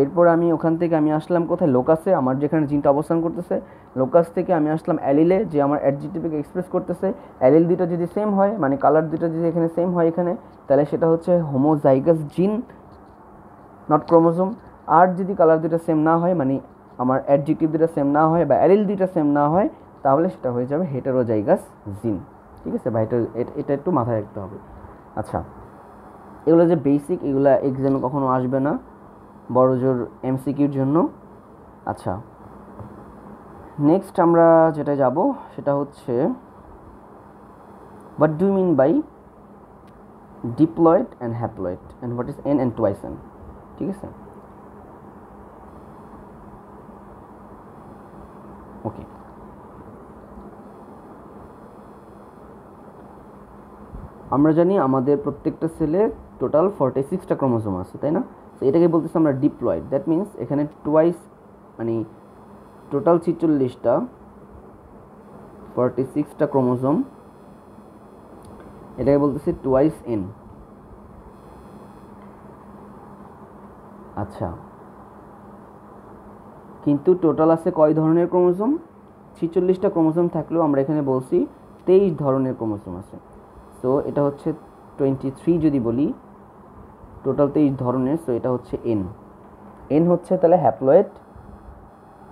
এরপর আমি ওখান থেকে আমি আসলাম কোথায়? লোকাসে আমার যেখানে জিনটা অবস্থান করতেছে। লোকাস থেকে আমি আসলাম অ্যালিলে যে আমার অ্যাডজেক্টিভকে এক্সপ্রেস করতেছে। অ্যালিল দুটো যদি সেম হয় মানে কালার দুটো যদি এখানে সেম হয় এখানে, তাহলে সেটা হচ্ছে হোমোজাইগাস জিন নট ক্রোমোজোম আর যদি কালার দুটো সেম না হয় মানে আমার অ্যাডজেক্টিভ দুটো সেম না হয় বা অ্যালিল দুটো সেম না হয়, তাহলে সেটা হয়ে যাবে হেটারোজাইগাস জিন ঠিক আছে? বা এটা এটা একটু মাথায় রাখতে হবে। আচ্ছা এগুলো যে বেসিক এগুলো এক্সামে কখনো আসবে না, বড় জোর এমসিকিউর জন্য। আচ্ছা নেক্সট আমরা যেটা যাব, সেটা হচ্ছে what do mean by diploid and haploid and what is n and twice n ঠিক আছে? ওকে আমরা জানি আমাদের প্রত্যেকটা সেলে টোটাল ফর্টি সিক্সটা ক্রোমোজোম আছে, তাই না? তো এটাকে বলতেছি আমরা ডিপ্লয়েড দ্যাট মিন্স এখানে টুয়াইস মানে টোটাল ছিচল্লিশটা ফর্টি সিক্সটা ক্রোমোজোম এটাকে বলতেছি টুয়াইস এন আচ্ছা। কিন্তু টোটাল আছে কয় ধরনের ক্রোমোজোম? ছিচল্লিশটা ক্রোমোজোম থাকলেও আমরা এখানে বলছি তেইশ ধরনের ক্রোমোজোম আছে। সো এটা হচ্ছে টোয়েন্টি থ্রি যদি বলি টোটাল তেইশ ধরনের সো এটা হচ্ছে এন এন হচ্ছে তাহলে হ্যাপ্লয়েড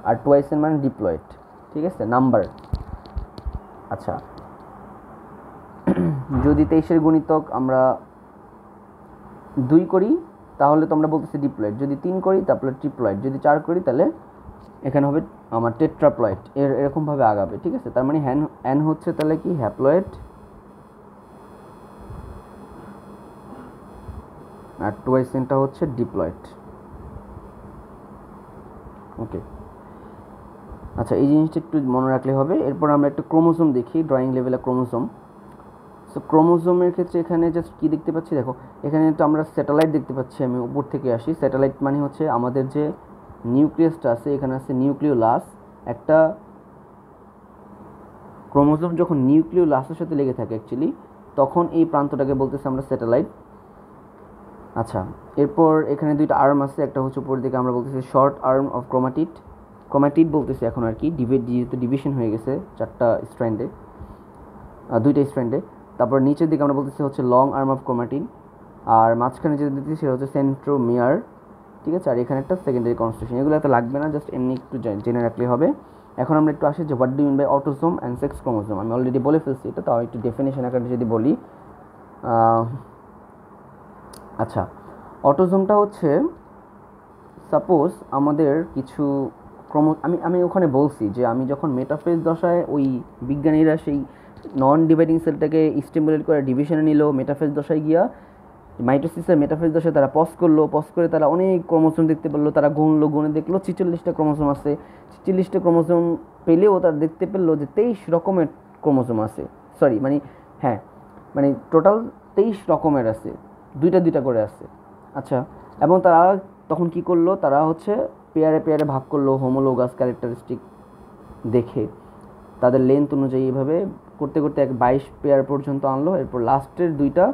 আর টুয়াইস এন মানে ডিপ্লয়েড ঠিক আছে? নাম্বার আচ্ছা। [clears throat] যদি তেইশের গণিতক আমরা দুই করি তাহলে তো আমরা বলতেছি ডিপ্লয়েড যদি তিন করি, তারপরে ট্রিপ্লয়েড যদি চার করি, তাহলে এখানে হবে আমার টেট্রাপ্লয়েড এর এরকমভাবে আগাবে, ঠিক আছে? তার মানে হ্যান অ্যান হচ্ছে তাহলে কি? হ্যাপ্লয়েড আর টুয়াইসেনটা হচ্ছে ডিপ্লয়েড ওকে আচ্ছা এই জিনিসটা একটু মনে রাখলে হবে। এরপর আমরা একটু ক্রোমোসোম দেখি ড্রয়িং লেভেলে ক্রোমোসোম। সো ক্রোমোজোমের ক্ষেত্রে এখানে জাস্ট কী দেখতে পাচ্ছি? দেখো, এখানে তো আমরা স্যাটেলাইট দেখতে পাচ্ছি, আমি উপর থেকে আসি। স্যাটেলাইট মানে হচ্ছে আমাদের যে নিউক্লিয়াসটা আছে, এখানে আছে নিউক্লিওলাস একটা ক্রোমোজোম যখন নিউক্লিওলাসের সাথে লেগে থাকে অ্যাকচুয়ালি তখন এই প্রান্তটাকে বলতেছে আমরা স্যাটেলাইট আচ্ছা এরপর এখানে দুইটা আর্ম আছে, একটা হচ্ছে উপর দিকে আমরা বলতেছি short arm of chromatid chromatid বলতেছি এখন আর কি ডিভিড যেহেতু ডিভিশন হয়ে গেছে চারটা স্ট্র্যান্ডে দুইটা স্ট্র্যান্ডে তারপর নিচের দিকে আমরা বলতেছি হচ্ছে লং আর্ম অফ ক্রোমাটিন আর মাঝখানে যেটা দিতেছি সেটা হচ্ছে সেন্ট্রোমিয়ার ঠিক আছে? আর এখানে একটা সেকেন্ডারি কনস্ট্রাকশন এগুলো এত লাগবে না জাস্ট এমনি একটু জেনে রাখলে হবে। এখন আমরা একটু আসি যে what do mean by autosome and sex chromosome আমি অলরেডি বলে ফেলছি এটা, তাও একটু ডেফিনেশন আকারে যদি বলি। আচ্ছা অটোজোমটা হচ্ছে সাপোজ আমাদের কিছু ক্রম আমি আমি ওখানে বলছি যে আমি যখন মেটাফেজ দশায় ওই বিজ্ঞানীরা সেই নন ডিভাইডিং সেলটাকে স্টিমুলেট করে ডিভিশনে নিল মেটাফেজ দশায় গিয়া মাইটোসিসের মেটাফেজ দশায় তারা পজ করল পজ করে তারা অনেক ক্রমোজোম দেখতে পেল, তারা গুনলো, গুনে দেখল, ছিচল্লিশটা ক্রমোজোম আছে। ছিচল্লিশটা ক্রমোজোম পেলেও তারা দেখতে পেল যে তেইশ রকমের ক্রমোজোম আছে। সরি মানে হ্যাঁ মানে টোটাল তেইশ রকমের আছে। দুইটা দুইটা করে আছে। আচ্ছা এবং তারা তখন কি করল? তারা হচ্ছে পেয়ারে পেয়ারে ভাগ করল হোমোলোগাস ক্যারেক্টারিস্টিক দেখে। তাদের লেন্থ অনুযায়ী এভাবে করতে করতে এক বাইশ পেয়ার পর্যন্ত আনলো। এরপর লাস্টের দুইটা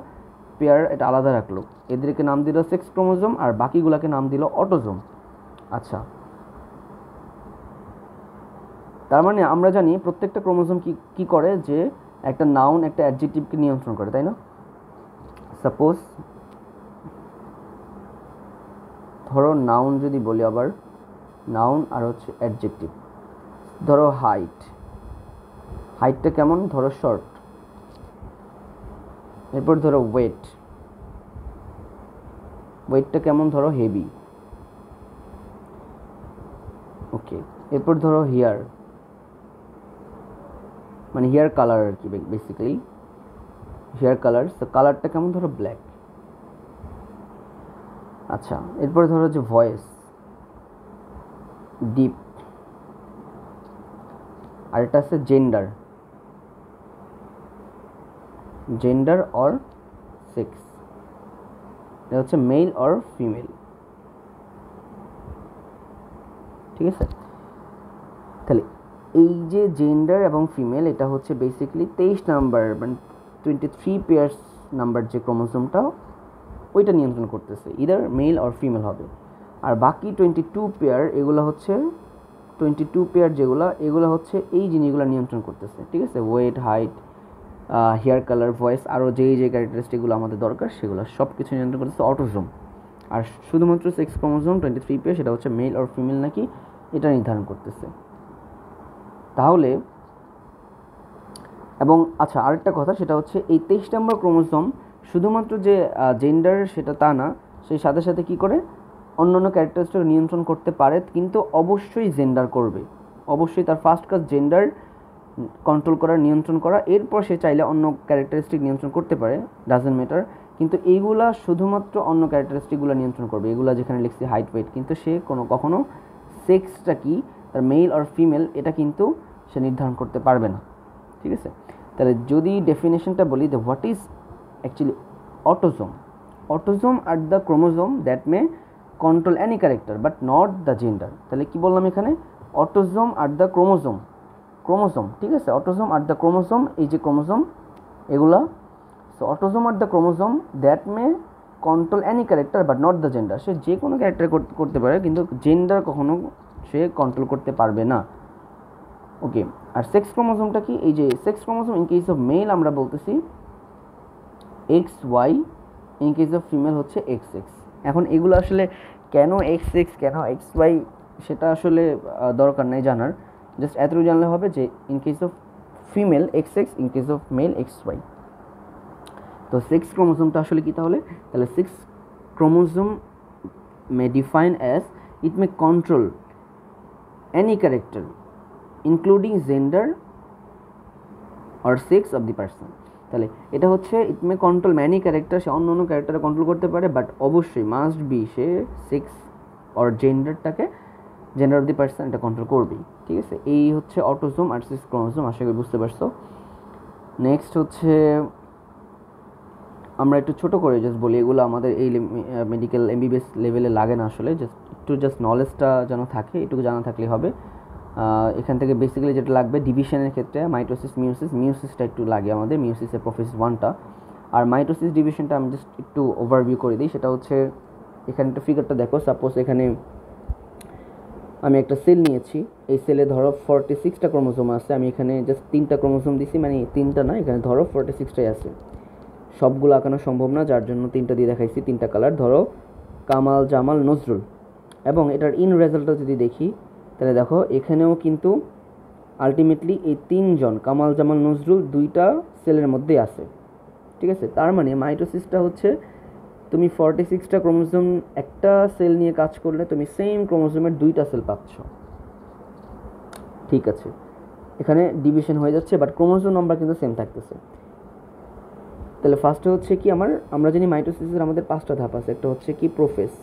পেয়ার এটা আলাদা রাখল। এদেরকে নাম দিল সেক্স ক্রোমোজোম আর বাকিগুলোকে নাম দিল অটোজোম আচ্ছা। তার মানে আমরা জানি প্রত্যেকটা ক্রোমোজোম কি, কী করে? যে একটা নাউন একটা অ্যাডজেক্টিভকে নিয়ন্ত্রণ করে, তাই না? সাপোজ ধরো নাউন যদি বলি আবার নাউন আর হচ্ছে অ্যাডজেক্টিভ ধরো হাইট হাইটটা কেমন? ধরো শর্ট এরপর ধরো ওয়েট ওয়েটটা কেমন? ধরো হেভি ওকে এরপর ধরো হেয়ার মানে হেয়ার কালার আর কি বেসিক্যালি হেয়ার কালার তো কালারটা কেমন? ধরো ব্ল্যাক আচ্ছা এরপর ধরো যে ভয়েস ডিপ আর এটা আছে জেন্ডার জেন্ডার অর সেক্স এটা হচ্ছে মেল অর ফিমেল ঠিক আছে? তাহলে এই যে জেন্ডার এবং ফিমেল এটা হচ্ছে বেসিক্যালি তেইশ নাম্বার মানে টোয়েন্টি থ্রি পেয়ার্স নাম্বার যে ক্রোমোজোমটা ওইটা নিয়ন্ত্রণ করতেছে। ইদার মেল অর ফিমেল হবে। আর বাকি টোয়েন্টি টু পেয়ার এগুলো হচ্ছে টোয়েন্টি টু পেয়ার যেগুলো, এগুলো হচ্ছে এই জিনিসগুলো নিয়ন্ত্রণ করতেছে। ঠিক আছে? Weight height hair colour voice আরও যেই যে ক্যারেক্টারিস্টিকগুলো আমাদের দরকার, সেগুলো সব কিছু নিয়ন্ত্রণ করতেছে অটোজোম আর শুধুমাত্র sex chromosome twenty three pair সেটা হচ্ছে মেল অর ফিমেল নাকি, এটা নির্ধারণ করতেছে। তাহলে, এবং আচ্ছা আরেকটা কথা, সেটা হচ্ছে এই তেইশ নম্বর ক্রোমোজোম শুধুমাত্র যে জেন্ডার সেটা তা না, সেই সাথে সাথে কি করে? অন্য অন্য ক্যারেক্টারিস্টিক নিয়ন্ত্রণ করতে পারে, কিন্তু অবশ্যই জেন্ডার করবে। অবশ্যই তার ফার্স্ট কাজ জেন্ডার কন্ট্রোল করা, নিয়ন্ত্রণ করা, এরপর সে চাইলে অন্য ক্যারেক্টারিস্টিক নিয়ন্ত্রণ করতে পারে ডাজেন্ট ম্যাটার কিন্তু এইগুলা শুধুমাত্র অন্য ক্যারেক্টারিস্টিকগুলো নিয়ন্ত্রণ করবে। এগুলা যেখানে লিখছি হাইট ওয়েট কিন্তু সে কোনো, কখনো সেক্সটা কি, তার মেল আর ফিমেল এটা কিন্তু সে নির্ধারণ করতে পারবে না। ঠিক আছে? তাহলে যদি ডেফিনেশনটা বলি the what is actually autosome autosome are the chromosome that may control any character but not the gender তাহলে কি বললাম এখানে? Autosome are the chromosome chromosome ঠিক আছে? অটোজোম আর দ্য ক্রোমোজোম এই যে ক্রোমোসোম, এগুলা। So autosome are the chromosome that may control any character but not the gender সে যে কোনো ক্যারেক্টার করতে পারে, কিন্তু জেন্ডার কখনো সে কন্ট্রোল করতে পারবে না। ওকে আর সেক্স ক্রোমোসোমটা কি? এই যে sex chromosome in case of male আমরা বলতেছি X Y in case of female হচ্ছে এক্স এক্স এখন এগুলো আসলে কেন এক্স এক্স কেন এক্স ওয়াই সেটা আসলে দরকার নেই জানার। জাস্ট এতটুকু জানলে হবে যে in case of female X X in case of male X Y তো সিক্স ক্রোমোজোমটা আসলে কি তাহলে? তাহলে sex chromosome may define as it may control any character, including gender or sex of the person তাহলে এটা হচ্ছে it may control many character সে অন্য অন্য ক্যারেক্টারে কন্ট্রোল করতে পারে বাট অবশ্যই মাস্ট বি সে সেক্স অর জেন্ডারটাকে জেন্ডার অফ দি পার্সন এটা কন্ট্রোল করবেই ঠিক আছে? এই হচ্ছে অটোজোম আর সিক্স ক্রোমোজোম আশা করি বুঝতে পারছ। নেক্সট হচ্ছে, আমরা একটু ছোট করে জাস্ট বলি, এগুলো আমাদের এই মেডিকেল এমবিবিএস লেভেলে লাগে না আসলে জাস্ট একটু জাস্ট নলেজটা যেন থাকে, এটুকু জানা থাকলে হবে। এখান থেকে বেসিক্যালি যেটা লাগবে ডিভিশনের ক্ষেত্রে মাইটোসিস মিউসিস মিউসিসটা একটু লাগে আমাদের মিউসিসের প্রফেস ওয়ানটা আর মাইটোসিস ডিভিশনটা আমি জাস্ট একটু ওভারভিউ করে দিই, সেটা হচ্ছে, এখানে একটা ফিগারটা দেখো সাপোজ এখানে আমি একটা সেল নিয়েছি। এই সেলে ধরো ফর্টি সিক্সটা ক্রোমোজোম আছে, আমি এখানে জাস্ট তিনটা ক্রোমোজোম দিছি মানে তিনটা না, এখানে ধরো ফর্টি সিক্সটাই আছে। সবগুলো আঁকানো সম্ভব না, যার জন্য তিনটা দিয়ে দেখাইছি, তিনটা কালার ধরো কামাল, জামাল, নজরুল। এবং এটার ইন রেজাল্টটা যদি দেখি, তাহলে দেখো, এখানেও কিন্তু আলটিমেটলি এই তিনজন, কামাল, জামাল, নজরুল, দুইটা সেলের মধ্যে আছে। ঠিক আছে? তার মানে মাইটোসিসটা হচ্ছে তুমি ফর্টি সিক্সটা ক্রোমোজোম একটা সেল নিয়ে কাজ করলে তুমি সেম ক্রোমোজোমের দুইটা সেল পাচ্ছ। ঠিক আছে। এখানে ডিভিশন হয়ে যাচ্ছে বাট ক্রোমোজোম নাম্বার কিন্তু সেম থাকতেছে। তাহলে ফার্স্টে হচ্ছে কি, আমার, আমরা জানি মাইটোসিসের আমাদের পাঁচটা ধাপ আছে। একটা হচ্ছে কি প্রোফেস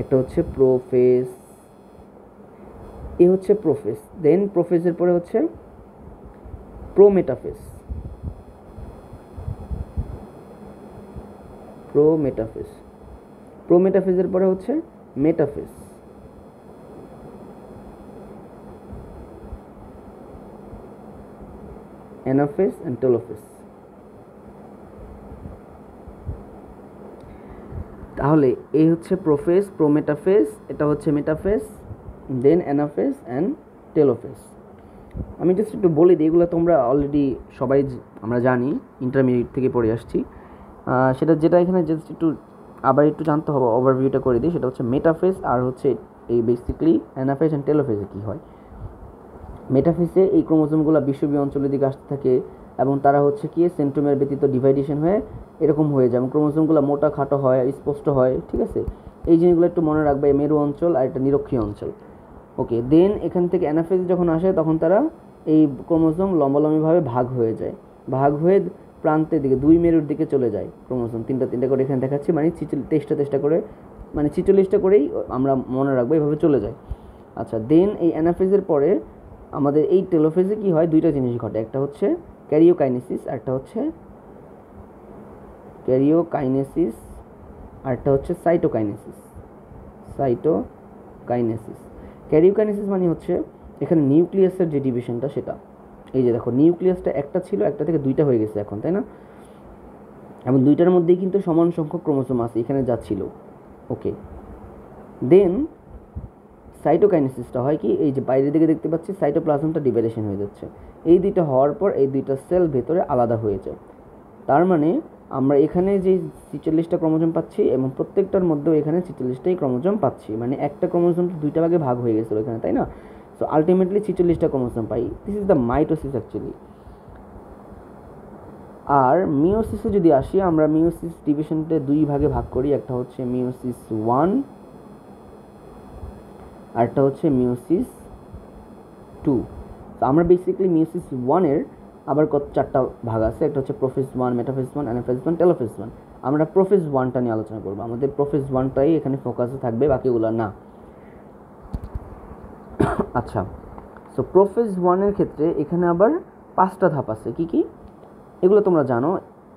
একটা হচ্ছে প্রোফেস এ হচ্ছে প্রোফেস দেন প্রোফেসের পরে হচ্ছে প্রোমেটাফেস প্রোমেটাফেস প্রোমেটাফেসের পরে হচ্ছে মেটাফেস অ্যানাফেস অ্যান্ড টেলোফেস তাহলে এই হচ্ছে প্রোফেস প্রোমেটাফেস এটা হচ্ছে metaphase then anaphase and telophase আমি জাস্ট একটু বলে দিই, এগুলো তোমরা অলরেডি সবাই আমরা জানি ইন্টারমিডিয়েট থেকে পড়ে আসছি। সেটা যেটা এখানে জাস্ট একটু, আবার একটু জানতে হবে ওভারভিউটা করে দিই, সেটা হচ্ছে মেটাফেস আর হচ্ছে এই বেসিক্যালি অ্যানাফেস অ্যান্ড টেলোফেসে কী হয়। মেটাফেসে এই ক্রোমোজোমগুলো বিশ্ববীয় অঞ্চলের দিকে আসতে থাকে এবং তারা হচ্ছে কি সেন্ট্রোমের ব্যতীত ডিভাইডেশন হয়ে এরকম হয়ে যায় ক্রোমোজোমগুলো মোটা, খাটো হয়, স্পষ্ট হয়, ঠিক আছে? এই জিনিসগুলো একটু মনে রাখবে, মেরু অঞ্চল আর একটা নিরক্ষীয় অঞ্চল। ওকে দেন এখান থেকে অ্যানাফেজ যখন আসে, তখন তারা এই ক্রোমোজোম লম্বালম্বিভাবে ভাগ হয়ে যায়। ভাগ হয়ে প্রান্তের দিকে, দুই মেরুর দিকে চলে যায় ক্রোমোজোম। তিনটা তিনটা করে এখানে দেখাচ্ছি মানে তেইশটা তেইশটা করে মানে ছিচল্লিশটা করেই আমরা মনে রাখব এইভাবে চলে যায়। আচ্ছা দেন এই অ্যানাফেজের পরে আমাদের এই টেলোফেজে কি হয়? দুইটা জিনিস ঘটে। একটা হচ্ছে ক্যারিওকাইনেসিস একটা হচ্ছে ক্যারিওকাইনেসিস আর একটা হচ্ছে সাইটোকাইনেসিস সাইটোকাইনেসিস ক্যারিওকাইনেসিস মানে হচ্ছে এখানে নিউক্লিয়াসের যে ডিভিশনটা সেটা। এই যে দেখো, নিউক্লিয়াসটা একটা ছিল, একটা থেকে দুইটা হয়ে গেছে এখন, তাই না? এবং দুইটার মধ্যেই কিন্তু সমান সংখ্যক ক্রোমোসোম আছে, এখানে যা ছিল। ওকে। দেন সাইটোকাইনেসিসটা হয় কি? এই যে বাইরের দিকে দেখতে পাচ্ছি সাইটোপ্লাজমটা ডিভাইডেশন হয়ে যাচ্ছে। এই দুইটা হওয়ার পর এই দুইটা সেল ভেতরে আলাদা হয়ে যায়। তার মানে আমরা এখানে যে ছিচল্লিশটা ক্রোমোজোম পাচ্ছি এবং প্রত্যেকটার মধ্যেও এখানে ছিচল্লিশটাই ক্রোমোজোম পাচ্ছি। মানে একটা ক্রোমোজোম তো দুইটা ভাগে ভাগ হয়ে গেছিল এখানে, তাই না? সো আলটিমেটলি ছিচল্লিশটা chromosome pi. This is the mitosis actually আর মিওসিসে যদি আসি, আমরা মিওসিস ডিভিশনটা দুই ভাগে ভাগ করি। একটা হচ্ছে মিওসিস ওয়ান আরেকটা হচ্ছে মিওসিস টু তো আমরা বেসিক্যালি মিওসিস ওয়ানের আবার কত চারটা ভাগ আছে? একটা হচ্ছে prophase one metaphase one anaphase one telophase one আমরা প্রোফেস ওয়ানটা নিয়ে আলোচনা করব। আমাদের প্রোফেস ওয়ানটাই এখানে ফোকাসে থাকবে, বাকিগুলো না। [coughs] আচ্ছা। সো প্রোফেস ওয়ানের ক্ষেত্রে এখানে আবার পাঁচটা ধাপ আছে। কি কি? এগুলো তোমরা জানো।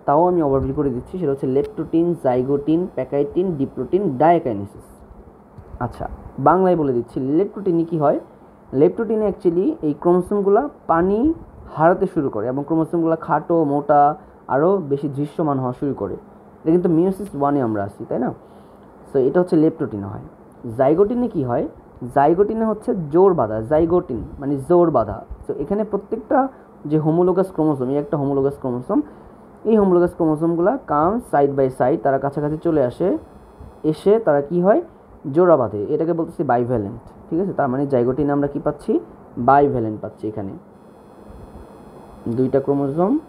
তাও আমি ওভারভিউ করে দিচ্ছি। সেটা হচ্ছে leptotene zygotene pachytene diplotene diakinesis আচ্ছা বাংলায় বলে দিচ্ছি। লেপটোটিনে কি হয়? লেপটোটিনে অ্যাকচুয়ালি এই ক্রোমোসোমগুলো পানি হারাতে শুরু করে এবং ক্রোমোসোমগুলো খাটো, মোটা, আরও বেশি দৃশ্যমান হওয়া শুরু করে। এটা কিন্তু মিওসিস ওয়ানে আমরা আসি তাই না? সো এটা হচ্ছে লেপটোটিনে হয়। জাইগোটিনে কি হয়? জাইগোটিনে হচ্ছে জোর বাঁধা, জাইগোটিন মানে জোর বাঁধা। তো এখানে প্রত্যেকটা যে হোমোলোগাস ক্রোমোসোম এই একটা হোমোলোগাস ক্রোমোসোম এই হোমোলোগাস ক্রোমোসোমগুলো কাম সাইড বাই সাইড, তারা কাছাকাছি চলে আসে, এসে তারা কি হয়? জোড়া বাঁধে। এটাকে বলতেছি বাইভ্যালেন্ট, ঠিক আছে? তার মানে জাইগোটিনে আমরা কি পাচ্ছি? বাইভ্যালেন্ট পাচ্ছি এখানে। দুইটা ক্রোমোজোম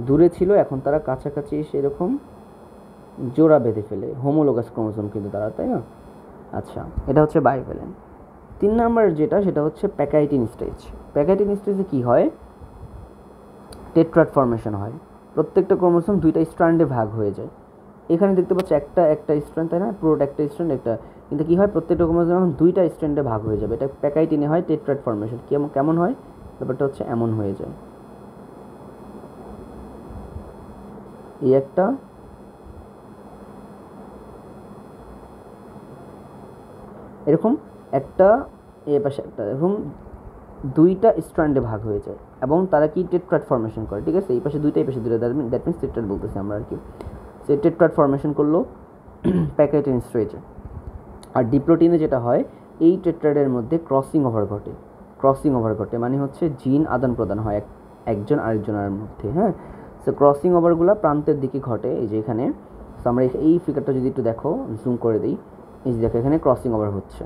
দূরে ছিল, এখন তারা কাছাকাছি এসে এরকম জোড়া বেঁধে ফেলে। হোমোলোগাস ক্রোমোজোম কিন্তু তারা, তাই না? আচ্ছা এটা হচ্ছে বাইভ্যালেন্ট তিন নাম্বার যেটা, সেটা হচ্ছে প্যাকাইটিন স্টেজ। প্যাকাইটিন স্টেজে কি হয়? টেট্রাট ফর্মেশন হয়। প্রত্যেকটা ক্রোমোসোম দুইটা স্ট্র্যান্ডে ভাগ হয়ে যায়। এখানে দেখতে পাচ্ছ একটা একটা স্ট্র্যান্ড, তাই না? পুরোটা একটা স্ট্র্যান্ড, একটা। কিন্তু কী হয়? প্রত্যেকটা ক্রোমোসোম এখন দুইটা স্ট্র্যান্ডে ভাগ হয়ে যাবে। এটা প্যাকাইটিনে হয় টেট্রাট ফর্মেশন। কেমন কেমন হয়? ব্যাপারটা হচ্ছে এমন হয়ে যায়। এই একটা। এরকম একটা, এ পাশে একটা। এরকম দুইটা স্ট্র্যান্ডে ভাগ হয়ে যায় এবং তারা কি টেট্রাট ফর্মেশন করে, ঠিক আছে? এই পাশে দুইটা, এই পাশে দুইটা দ্যাট মিনস টেট্রাট বলতেছি আমরা আর কি। সে টেট্রাট ফর্মেশন করল [clears throat] প্যাকেটিন স্ট্রেজে আর ডিপ্লোটিনে যেটা হয়, এই টেট্রাডের মধ্যে ক্রসিং ওভার ঘটে। ক্রসিং ওভার ঘটে মানে হচ্ছে জিন আদান প্রদান হয় এক, একজন আরেকজনের মধ্যে হ্যাঁ? সো ক্রসিং ওভারগুলো প্রান্তের দিকে ঘটে। এই যে এখানে। সো আমরা এই ফিগারটা যদি একটু দেখো জুম করে দিই। এই যে দেখো, এখানে ক্রসিং ওভার হচ্ছে।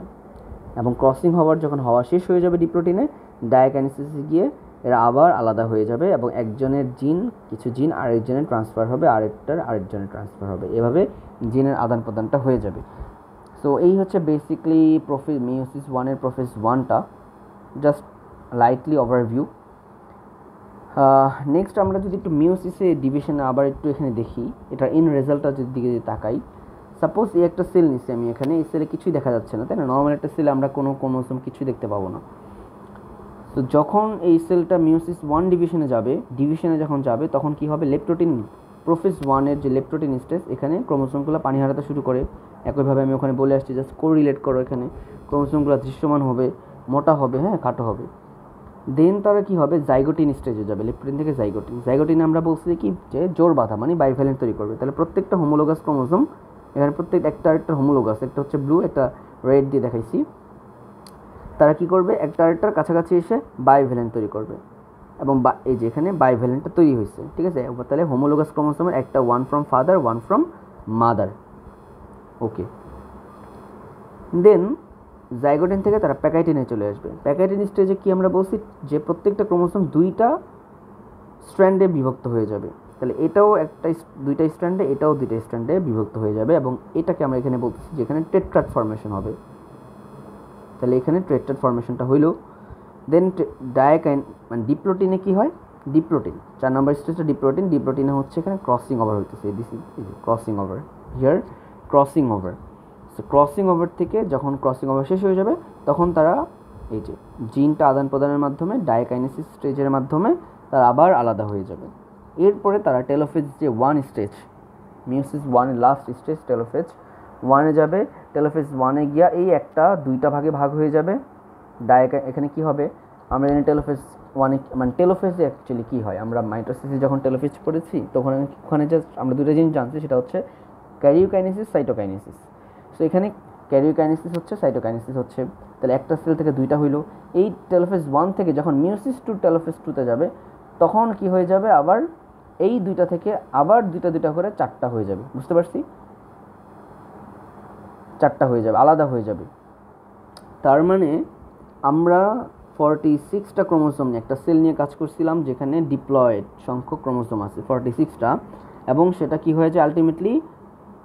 এবং ক্রসিং হওয়ার যখন হওয়া শেষ হয়ে যাবে ডিপ্লোটিনে ডায়াকাইনেসিসে গিয়ে এরা আবার আলাদা হয়ে যাবে এবং একজনের জিন কিছু জিন আরেকজনের ট্রান্সফার হবে, আরেকটার আরেকজনের ট্রান্সফার হবে। এভাবে জিনের আদান প্রদানটা হয়ে যাবে। সো এই হচ্ছে বেসিকলি প্রফি মিওসিস ওয়ানের প্রফেস ওয়ানটা জাস্ট লাইটলি ওভারভিউ নেক্সট আমরা যদি একটু মিউসিসে ডিভিশনে আবার একটু এখানে দেখি, এটা ইন রেজাল্টটা যদি দিকে তাকাই সাপোজ এই একটা সেল নিচ্ছি আমি এখানে, এই সেলে কিছুই দেখা যাচ্ছে না, তাই না? নর্মাল একটা সেলে আমরা কোনো কোনো ক্রোমোসোম কিছুই দেখতে পাবো না। তো যখন এই সেলটা মিউসিস ওয়ান ডিভিশনে যাবে ডিভিশনে যখন যাবে, তখন কি হবে? লেপটোটিন প্রোফেস ওয়ানের যে লেপটোটিন স্টেজ এখানে ক্রোমোসোমগুলো পানি হারাতে শুরু করে। একইভাবে আমি ওখানে বলে আসছি জাস্ট কোরিলেট করো এখানে। ক্রোমোসোমগুলো দৃশ্যমান হবে, মোটা হবে হ্যাঁ খাটো হবে। দেন তারা কি হবে? জাইগোটিন স্টেজে যাবে লেপটোটিন থেকে জাইগোটিন জাইগোটিন আমরা বলছি কি? যে জোর বাঁধা মানে বাইভ্যালেন্ট তৈরি করবে। তাহলে প্রত্যেকটা হোমোলোগাস ক্রোমোসোম এখানে প্রত্যেক, একটা একটা হোমোলোগাস একটা হচ্ছে ব্লু একটা রেড দিয়ে দেখাইছি। তারা কি করবে? একটা আরেকটার কাছাকাছি এসে বাইভ্যালেন্ট তৈরি করবে। এবং বা, এই যে এখানে বাইভ্যালেন্টটা তৈরি হয়েছে ঠিক আছে? তাহলে হোমোলোগাস ক্রোমোসোমের একটা one from father one from mother okay then zygotene থেকে তারা প্যাকাইটিনে চলে আসবে। প্যাকাইটিন স্টেজে কি আমরা বলছি? যে প্রত্যেকটা ক্রোমোসোম দুইটা স্ট্র্যান্ডে বিভক্ত হয়ে যাবে। তাহলে এটাও একটা দুইটা স্ট্র্যান্ডে, এটাও দুইটা স্ট্র্যান্ডে বিভক্ত হয়ে যাবে এবং এটাকে আমরা এখানে বলতেছি যেখানে টেট্রাট ফর্মেশন হবে। তাহলে এখানে টেট্রাট ফর্মেশনটা হইল। দেন ডায়াকাইন মানে ডিপ্লোটিনে কি হয়? ডিপ্লোটিন চার নম্বর স্টেজটা ডিপ্লোটিন ডিপ্লোটিনে হচ্ছে এখানে ক্রসিং ওভার হইতেছে। Crossing over here crossing over so crossing over থেকে যখন ক্রসিং ওভার শেষ হয়ে যাবে, তখন তারা এই যে জিনটা আদান প্রদানের মাধ্যমে ডায়াকাইনেসিস স্টেজের মাধ্যমে তারা আবার আলাদা হয়ে যাবে। এরপরে তারা টেলোফেজ যে ওয়ান স্টেজ মিউসিস ওয়ানের লাস্ট স্টেজ টেলোফেজ ওয়ানে যাবে। টেলোফেজ ওয়ানে গিয়া এই একটা, দুইটা ভাগে ভাগ হয়ে যাবে। ডায়াকা এখানে কি হবে? আমরা জানি টেলোফেজ ওয়ানে মানে টেলোফেজে অ্যাকচুয়ালি কী হয়? আমরা মাইটোসিসে যখন টেলোফেজ পড়েছি, তখন ওখানে জাস্ট আমরা দুটো জিনিস জানছি, সেটা হচ্ছে ক্যারিওকাইনেসিস সাইটোকাইনেসিস সো এখানে ক্যারিওকাইনেসিস হচ্ছে সাইটোকাইনেসিস হচ্ছে। তাহলে একটা সেল থেকে দুইটা হইল। এই টেলোফেজ ওয়ান থেকে যখন মিউসিস টু টেলোফেজ টুতে যাবে, তখন কি হয়ে যাবে? আবার এই দুইটা থেকে আবার দুইটা দুইটা করে চারটা হয়ে যাবে। বুঝতে পারছি? চারটা হয়ে যাবে, আলাদা হয়ে যাবে। তার মানে আমরা ফর্টি সিক্সটা ক্রোমোসোম নিয়ে একটা সেল নিয়ে কাজ করছিলাম, যেখানে ডিপ্লয়েড সংখ্যক ক্রোমোসোম আছে ফর্টি সিক্সটা এবং সেটা কি হয়েছে আলটিমেটলি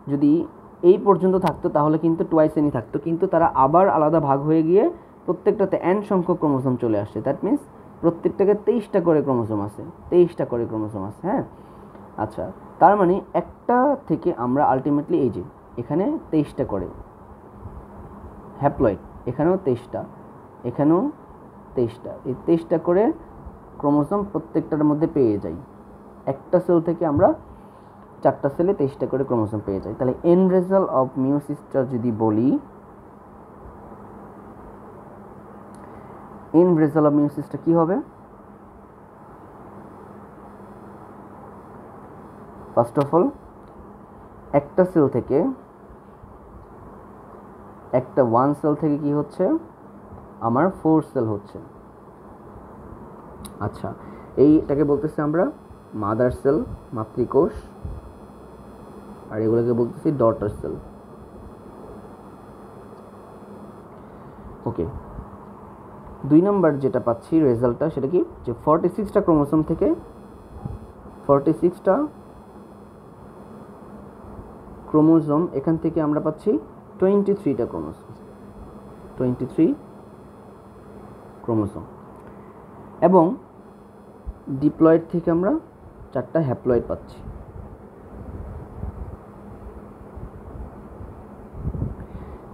যদি এই পর্যন্ত থাকতো, তাহলে কিন্তু টোয়াইস এনি থাকতো। কিন্তু তারা আবার আলাদা ভাগ হয়ে গিয়ে প্রত্যেকটাতে এন সংখ্যক ক্রোমোসোম চলে আসছে। দ্যাট মিন্স প্রত্যেকটাকে তেইশটা করে ক্রোমোসোম আছে, তেইশটা করে ক্রোমোসোম আছে হ্যাঁ? আচ্ছা তার মানে একটা থেকে আমরা আলটিমেটলি এই যে, এখানে তেইশটা করে হ্যাপ্লয়েড এখানেও তেইশটা এখানেও তেইশটা। এই তেইশটা করে ক্রোমোসোম প্রত্যেকটার মধ্যে পেয়ে যাই। একটা সেল থেকে আমরা চারটা সেলে তেইশটা করে ক্রোমোসোম পেয়ে যাই তাহলে এন রেজাল্ট অফ মিউসিসটা যদি বলি এন রেজাল্ট অফ মিউসিসটা কী হবে? ফার্স্ট অফ অল একটা সেল থেকে একটা ওয়ান সেল থেকে কি হচ্ছে? আমার ফোর সেল হচ্ছে। আচ্ছা এইটাকে বলতেছি আমরা মাদার সেল মাতৃকোষ আর এগুলোকে বলতেছি ডটার সেল ওকে দুই নাম্বার যেটা পাচ্ছি রেজাল্টটা সেটা কি? যে ফর্টি সিক্সটা ক্রোমোসোম থেকে ফর্টি সিক্সটা ক্রোমোজোম এখান থেকে আমরা পাচ্ছি টোয়েন্টি থ্রিটা ক্রোমোসোম টোয়েন্টি থ্রি ক্রোমোসোম এবং ডিপ্লয়েড থেকে আমরা চারটা হ্যাপ্লয়েড পাচ্ছি।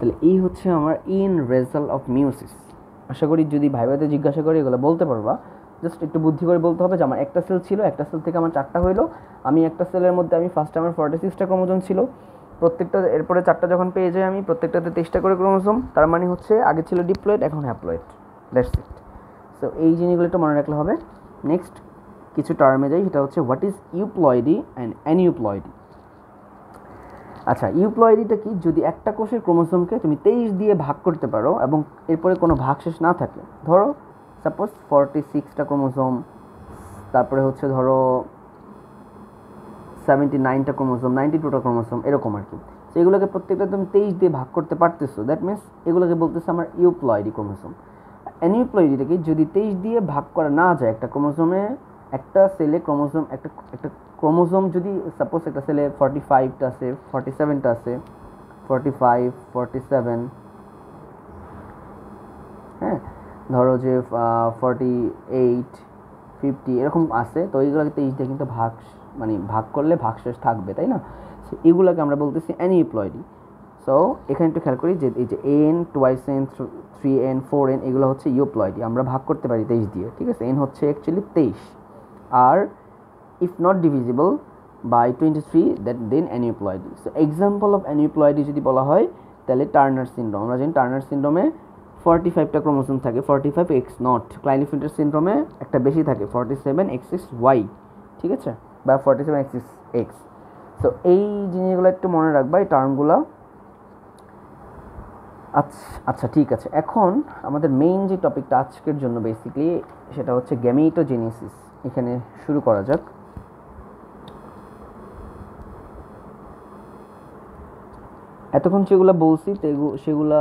তাহলে এই হচ্ছে আমার ইন রেজাল্ট অফ মিউসিস আশা করি যদি ভাইবাতে জিজ্ঞাসা করি এগুলো বলতে পারবা জাস্ট একটু বুদ্ধি করে বলতে হবে যে আমার একটা সেল ছিল, একটা সেল থেকে আমার চারটা হইল। আমি একটা সেলের মধ্যে আমি ফার্স্টে আমার ফর্টি সিক্সটা ক্রোমোজোম ছিল। প্রত্যেকটা, এরপরে চারটা যখন পেয়ে যাই আমি, প্রত্যেকটাতে তেইশটা করে ক্রোমোজোম তার মানে হচ্ছে আগে ছিল ডিপ্লয়েড এখন হ্যাপ্লয়েড দ্যাটস ইট সো এই জিনিসগুলো একটু মনে রাখলে হবে। নেক্সট কিছু টার্মে যাই, সেটা হচ্ছে what is euploidy and aneuploidy আচ্ছা ইউপ্লয়েডিটা কি যদি একটা কোষের ক্রোমোসোমকে তুমি তেইশ দিয়ে ভাগ করতে পারো এবং এরপরে কোনো ভাগশেষ না থাকে, ধরো সাপোজ ফর্টি সিক্সটা ক্রোমোসোম তারপরে হচ্ছে ধরো সেভেন্টি নাইনটা ক্রোমোসোম নাইনটি টুটা ক্রোমোসোম এরকম আর কি। তো এগুলোকে প্রত্যেকটা তুমি তেইশ দিয়ে ভাগ করতে পারতেছো দ্যাট মিনস এগুলোকে বলতেছে আমার ইউপ্লয়েডি ক্রোমোসোম কি যদি তেইশ দিয়ে ভাগ করা না যায় একটা ক্রোমোসোমে একটা সেলে ক্রোমোসোম একটা একটা ক্রোমোসোম যদি সাপোজ একটা সেলে ফর্টি ফাইভটা আছে ফর্টি সেভেনটা আছে ফর্টি ফাইভ ফর্টি সেভেন হ্যাঁ? ধরো যে ফর্টি এইট ফিফটি এরকম আছে, তো এইগুলোকে তেইশ দিয়ে কিন্তু ভাগ মানে ভাগ করলে ভাগশেষ থাকবে, তাই না? সো এগুলোকে আমরা বলতেছি অ্যানিউপ্লয়েডি সো এখানে একটু খেয়াল করি যে, এই যে n twice n three n four n এগুলো হচ্ছে ইউপ্লয়েডি আমরা ভাগ করতে পারি তেইশ দিয়ে, ঠিক আছে? এন হচ্ছে অ্যাকচুয়ালি তেইশ, আর if not divisible by 23 that then aneuploidy so, example of aneuploidy যদি বলা হয়, তাহলে টার্নার সিনড্রোম আমরা জানি টার্নার সিনড্রোমে ফর্টি ফাইভটা ক্রোমোসোম থাকে forty five X not Klinefelter সিনড্রোমে একটা বেশি থাকে forty seven X X Y ঠিক আছে? বা forty seven X X X তো এই জিনিসগুলো একটু মনে রাখবা, এই টার্মগুলো। আচ্ছা আচ্ছা ঠিক আছে। এখন আমাদের মেইন যে টপিকটা আজকের জন্য বেসিক্যালি সেটা হচ্ছে গ্যামেটোজেনেসিস এখানে শুরু করা যাক। এতক্ষণ যেগুলো বলছি সেগুলো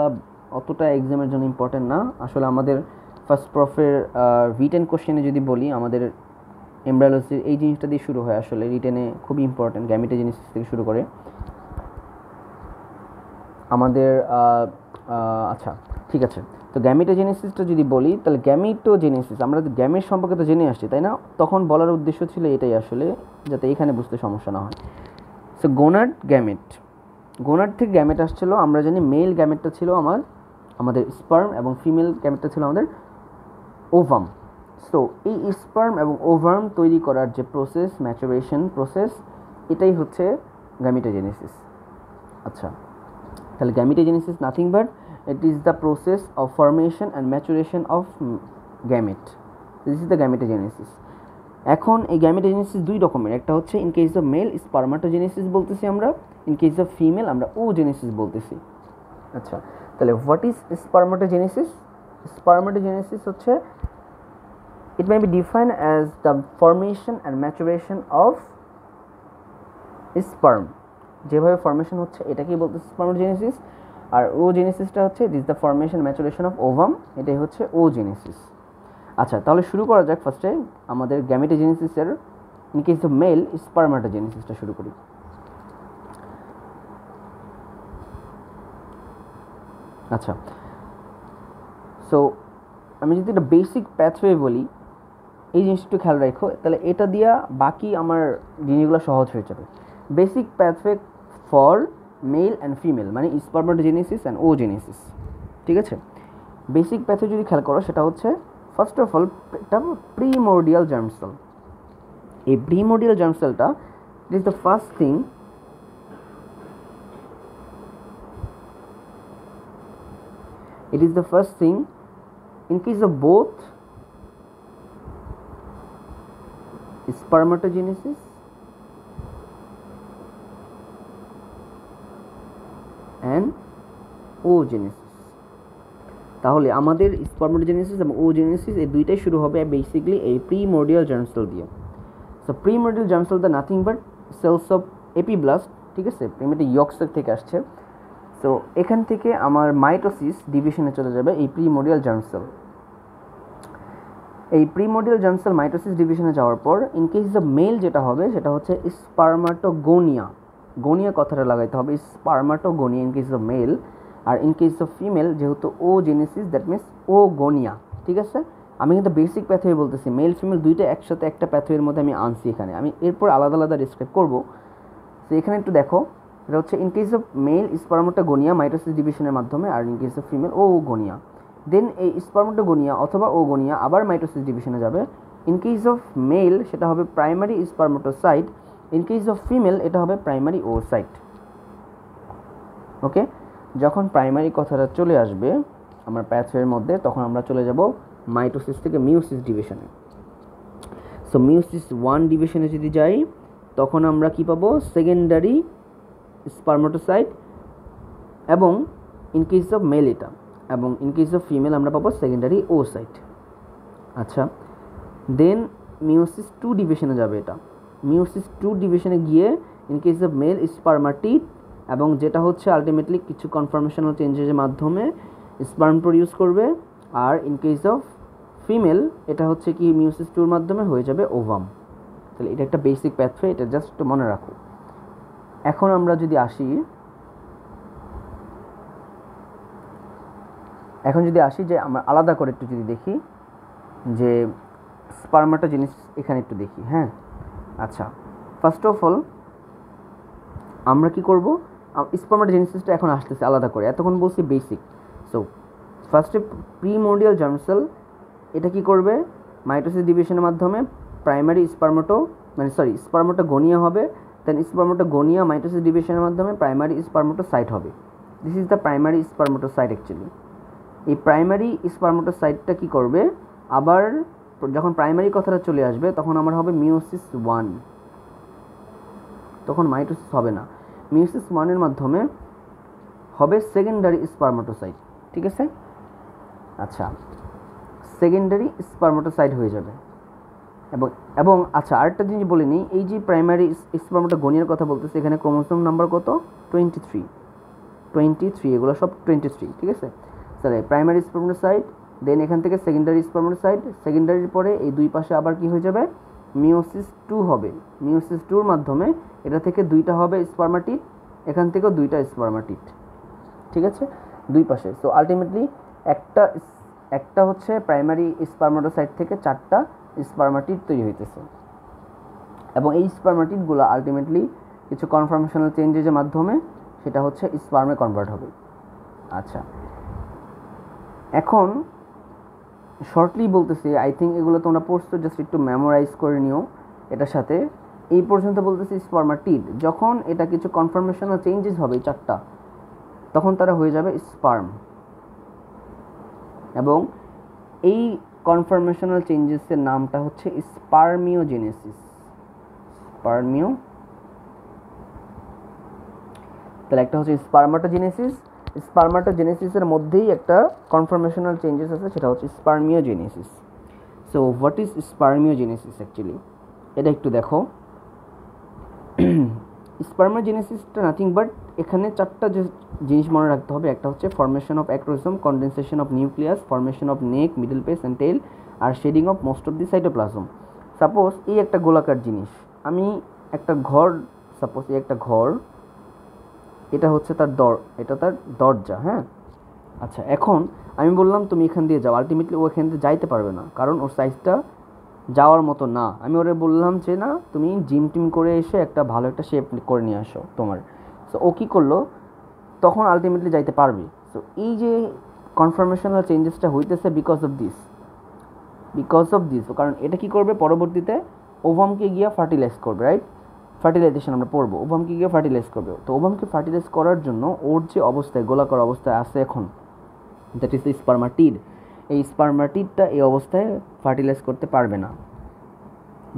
অতটা এক্সামের জন্য ইম্পর্টেন্ট না। আসলে আমাদের ফার্স্ট প্রফের রিটেন কোশ্চেনে যদি বলি, আমাদের এমব্রায়োলজির এই জিনিসটা দিয়ে শুরু হয় আসলে। রিটেনে খুবই ইম্পর্টেন্ট গ্যামিটোজেনেসিস থেকে শুরু করে। আমাদের আচ্ছা ঠিক আছে। তো গ্যামিটোজেনেসিসটা যদি বলি, তাহলে গ্যামিটোজেনেসিস আমরা গ্যামের সম্পর্কে তো জেনে আসছি, তাই না? তখন বলার উদ্দেশ্য ছিল এটাই আসলে, যাতে এখানে বুঝতে সমস্যা না হয়। সো গোনাড গ্যামেট গোনাড থেকে গ্যামেট আসছিল, আমরা জানি মেল গ্যামেটটা ছিল আমার, আমাদের স্পার্ম এবং ফিমেল গ্যামেটটা ছিল আমাদের ওভাম সো এই স্পার্ম এবং ওভার্ম তৈরি করার যে প্রসেস ম্যাচুরেশন প্রসেস এটাই হচ্ছে গ্যামিটোজেনেসিস আচ্ছা তাহলে gametogenesis nothing but it is the process of formation and maturation of gamete. This is the gametogenesis. এখন এই গ্যামেটোজেনেসিস দুই রকমের, একটা হচ্ছে in case of male spermatogenesis বলতেছি আমরা ইন কেস অফ ফিমেল আমরা ও জেনেসিস বলতেছি। আচ্ছা তাহলে হোয়াট ইজ স্পার্মাটোজেনেসিস স্পার্মাটোজেনেসিস হচ্ছে it may be define as the formation and maturation of sperm যেভাবে ফরমেশন হচ্ছে, এটাকেই বলতেছে স্পার্মাটোজেনেসিস আর ও জেনেসিসটা হচ্ছে this the formation maturation of ovum এটাই হচ্ছে ও জেনেসিস আচ্ছা তাহলে শুরু করা যাক ফার্স্টে আমাদের গ্যামেটোজেনেসিসের ইন কেস অফ মেল স্পার্মাটোজেনেসিসটা শুরু করি। আচ্ছা। সো আমি যদি একটা বেসিক প্যাথওয়ে বলি, এই জিনিসটা একটু খেয়াল রাখো, তাহলে এটা দিয়া বাকি আমার জিনিসগুলো সহজ হয়ে যাবে। Basic pathway for male and female মানে স্পার্মাটোজেনেসিস অ্যান্ড ওজেনেসিস ঠিক আছে? বেসিক প্যাথে যদি খেয়াল করো, সেটা হচ্ছে ফার্স্ট অফ অল একটা প্রিমোডিয়াল জার্ম সেল এই প্রিমোডিয়াল জার্ম সেলটা it is the first thing it is the first thing. In case of both spermatogenesis. And oogenesis তাহলে আমাদের স্পার্মোজেনেসিস এবং ওজেনেসিস এই দুইটাই শুরু হবে বেসিক্যালি এই প্রিমোডিয়াল জার্মসেল দিয়ে। So primordial germ cell the nothing but cells of epiblast ঠিক আছে? প্রিমেটা ইয়ক্সের থেকে আসছে। সো এখান থেকে আমার মাইটোসিস ডিভিশনে চলে যাবে এই প্রিমোডিয়াল জার্মসেল এই প্রিমোডিয়াল জার্মসেল মাইটোসিস ডিভিশনে যাওয়ার পর ইন কেস দ্য মেল যেটা হবে, সেটা হচ্ছে স্পার্মাটোগোনিয়া গনিয়া কথাটা লাগাইতে হবে spermatogonia in case of male R in case of female যেহেতু oogenesis that means oogonia ঠিক আছে? আমি কিন্তু বেসিক প্যাথওয়ে বলতেছি মেল ফিমেল দুইটা একসাথে একটা প্যাথওয়ের মধ্যে আমি আনছি এখানে। আমি এরপর আলাদা আলাদা ডিসক্রাইব করব। তো এখানে একটু দেখো এটা হচ্ছে in case of male spermatogonia mitosis ডিভিশনের মাধ্যমে, আর in case of female oogonia then এই স্পার্মোটোগোনিয়া অথবা ওগোনিয়া আবার মাইটোসিস ডিভিশনে যাবে। ইন কেস অফ মেল সেটা হবে primary spermatocyte in case of female এটা হবে প্রাইমারি ও সাইট ওকে যখন প্রাইমারি কথাটা চলে আসবে, আমার প্যাথওয়ের মধ্যে, তখন আমরা চলে যাব মাইটোসিস থেকে মিউসিস ডিভিশনে সো মিউসিস ওয়ান ডিভিশনে যদি যাই, তখন আমরা কি পাবো? সেকেন্ডারি স্পার্মোটোসাইট এবং ইন কেস অফ মেল এটা, এবং ইন কেস অফ ফিমেল আমরা পাবো সেকেন্ডারি ওসাইট আচ্ছা দেন মিউসিস টু ডিভিশনে যাবে এটা। মিউসিস টু ডিভিশনে গিয়ে in case of male spermatid এবং যেটা হচ্ছে আলটিমেটলি কিছু কনফার্মেশনাল চেঞ্জেসের মাধ্যমে স্পার্ম প্রডিউস করবে, আর ইন কেস অফ ফিমেল এটা হচ্ছে কি মিউসিস টুর মাধ্যমে হয়ে যাবে ওভাম তাহলে এটা একটা বেসিক প্যাথওয়ে এটা জাস্ট মনে রাখো। এখন আমরা যদি আসি, এখন যদি আসি যে আমরা আলাদা করে একটু যদি দেখি, যে স্পার্মাটা জিনিস এখানে একটু দেখি হ্যাঁ? আচ্ছা ফার্স্ট অফ অল আমরা কি করব? জেনেসিসটা এখন আসতেছে আলাদা করে, এতক্ষণ বলছি বেসিক সো ফার্স্টে প্রিমোডিয়াল জার্মসেল এটা কি করবে? মাইটোসিস ডিভিশনের মাধ্যমে প্রাইমারি স্পার্মোটো মানে সরি স্পার্মোটো গনিয়া হবে দেন স্পার্মোটো গনিয়া মাইটোসিস ডিভিশনের মাধ্যমে প্রাইমারি স্পার্মোটো সাইট হবে। This is the primary spermatocyte actually এই প্রাইমারি স্পার্মোটো সাইটটা কী করবে? আবার যখন প্রাইমারি কথাটা চলে আসবে, তখন আমার হবে মিওসিস ওয়ান তখন মাইটোসিস হবে না। মিওসিস ওয়ানের মাধ্যমে হবে সেকেন্ডারি স্পার্মাটোসাইট ঠিক আছে? আচ্ছা সেকেন্ডারি স্পার্মাটোসাইট হয়ে যাবে। এবং এবং আচ্ছা আরেকটা জিনিস বলে নিই, এই যে প্রাইমারি স্পার্মাটো গনিয়ার কথা বলতেছে, এখানে ক্রোমোসোম নাম্বার কত? টোয়েন্টি থ্রি টোয়েন্টি থ্রি এগুলো সব টোয়েন্টি থ্রি ঠিক আছে? তাহলে প্রাইমারি স্পার্মাটোসাইট দেন এখান থেকে সেকেন্ডারি স্পার্মাটোসাইট সেকেন্ডারির পরে এই দুই পাশে আবার কি হয়ে যাবে? মিওসিস টু হবে। মিওসিস টুর মাধ্যমে এটা থেকে দুইটা হবে স্পার্মাটিট এখান থেকেও দুইটা স্পার্মাটিট ঠিক আছে? দুই পাশে। সো আলটিমেটলি একটা একটা হচ্ছে প্রাইমারি স্পার্মাটোসাইট থেকে চারটা স্পার্মাটিট তৈরি হইতেছে। এবং এই স্পার্মাটিটগুলো আলটিমেটলি কিছু কনফার্মেশনাল চেঞ্জেসের মাধ্যমে সেটা হচ্ছে স্পার্মে কনভার্ট হবে। আচ্ছা। এখন শর্টলি বলতেছি আই থিঙ্ক এগুলো তোমরা পড়ছো জাস্ট একটু মেমোরাইজ করে নিও। এটার সাথে এই পর্যন্ত বলতেছি স্পার্মাটিড যখন এটা কিছু কনফার্মেশনাল চেঞ্জেস হবে চারটা, তখন তারা হয়ে যাবে স্পার্ম এবং এই কনফার্মেশনাল চেঞ্জেসের নামটা হচ্ছে স্পার্মিওজেনেসিস স্পার্মিও তাহলে একটা হচ্ছে স্পার্মাটোজেনেসিস স্পার্মাটোজেনেসিসের মধ্যেই একটা কনফার্মেশনাল চেঞ্জেস আছে, সেটা হচ্ছে spermiogenesis so what is spermiogenesis actually এটা একটু দেখো। স্পার্মাজেনেসিসটা নাথিং বাট এখানে চারটা যে জিনিস মনে রাখতে হবে, একটা হচ্ছে formation of acrosome condensation of nucleus formation of neck middle piece and tail R shedding of most of the cytoplasm suppose এই একটা গোলাকার জিনিস, আমি একটা ঘর সাপোজ এই একটা ঘর, এটা হচ্ছে তার দর, এটা তার দরজা হ্যাঁ? আচ্ছা এখন আমি বললাম তুমি এখান দিয়ে যাও আলটিমেটলি ও এখান দিয়ে যাইতে পারবে না, কারণ ওর সাইজটা যাওয়ার মতো না। আমি ওরে বললাম যে, না, তুমি জিম টিম করে এসে একটা ভালো একটা শেপ করে নিয়ে আসো তোমার। সো ও কী করল? তখন আলটিমেটলি যাইতে পারবে। সো এই যে কনফার্মেশনাল চেঞ্জেসটা হইতেছে because of this because of this কারণ এটা কি করবে পরবর্তীতে? ওভামকে গিয়ে ফার্টিলাইজ করবে রাইট ফার্টিলাইজেশন আমরা পড়ব। ওভামকে গিয়ে ফার্টিলাইজ করবে। তো ওভামকে ফার্টিলাইজ করার জন্য ওর যে অবস্থায়, গোলাকার অবস্থায় আছে এখন দ্যাট ইজ দ্য স্পার্মাটিড এই স্পার্মাটিডটা এই অবস্থায় ফার্টিলাইজ করতে পারবে না।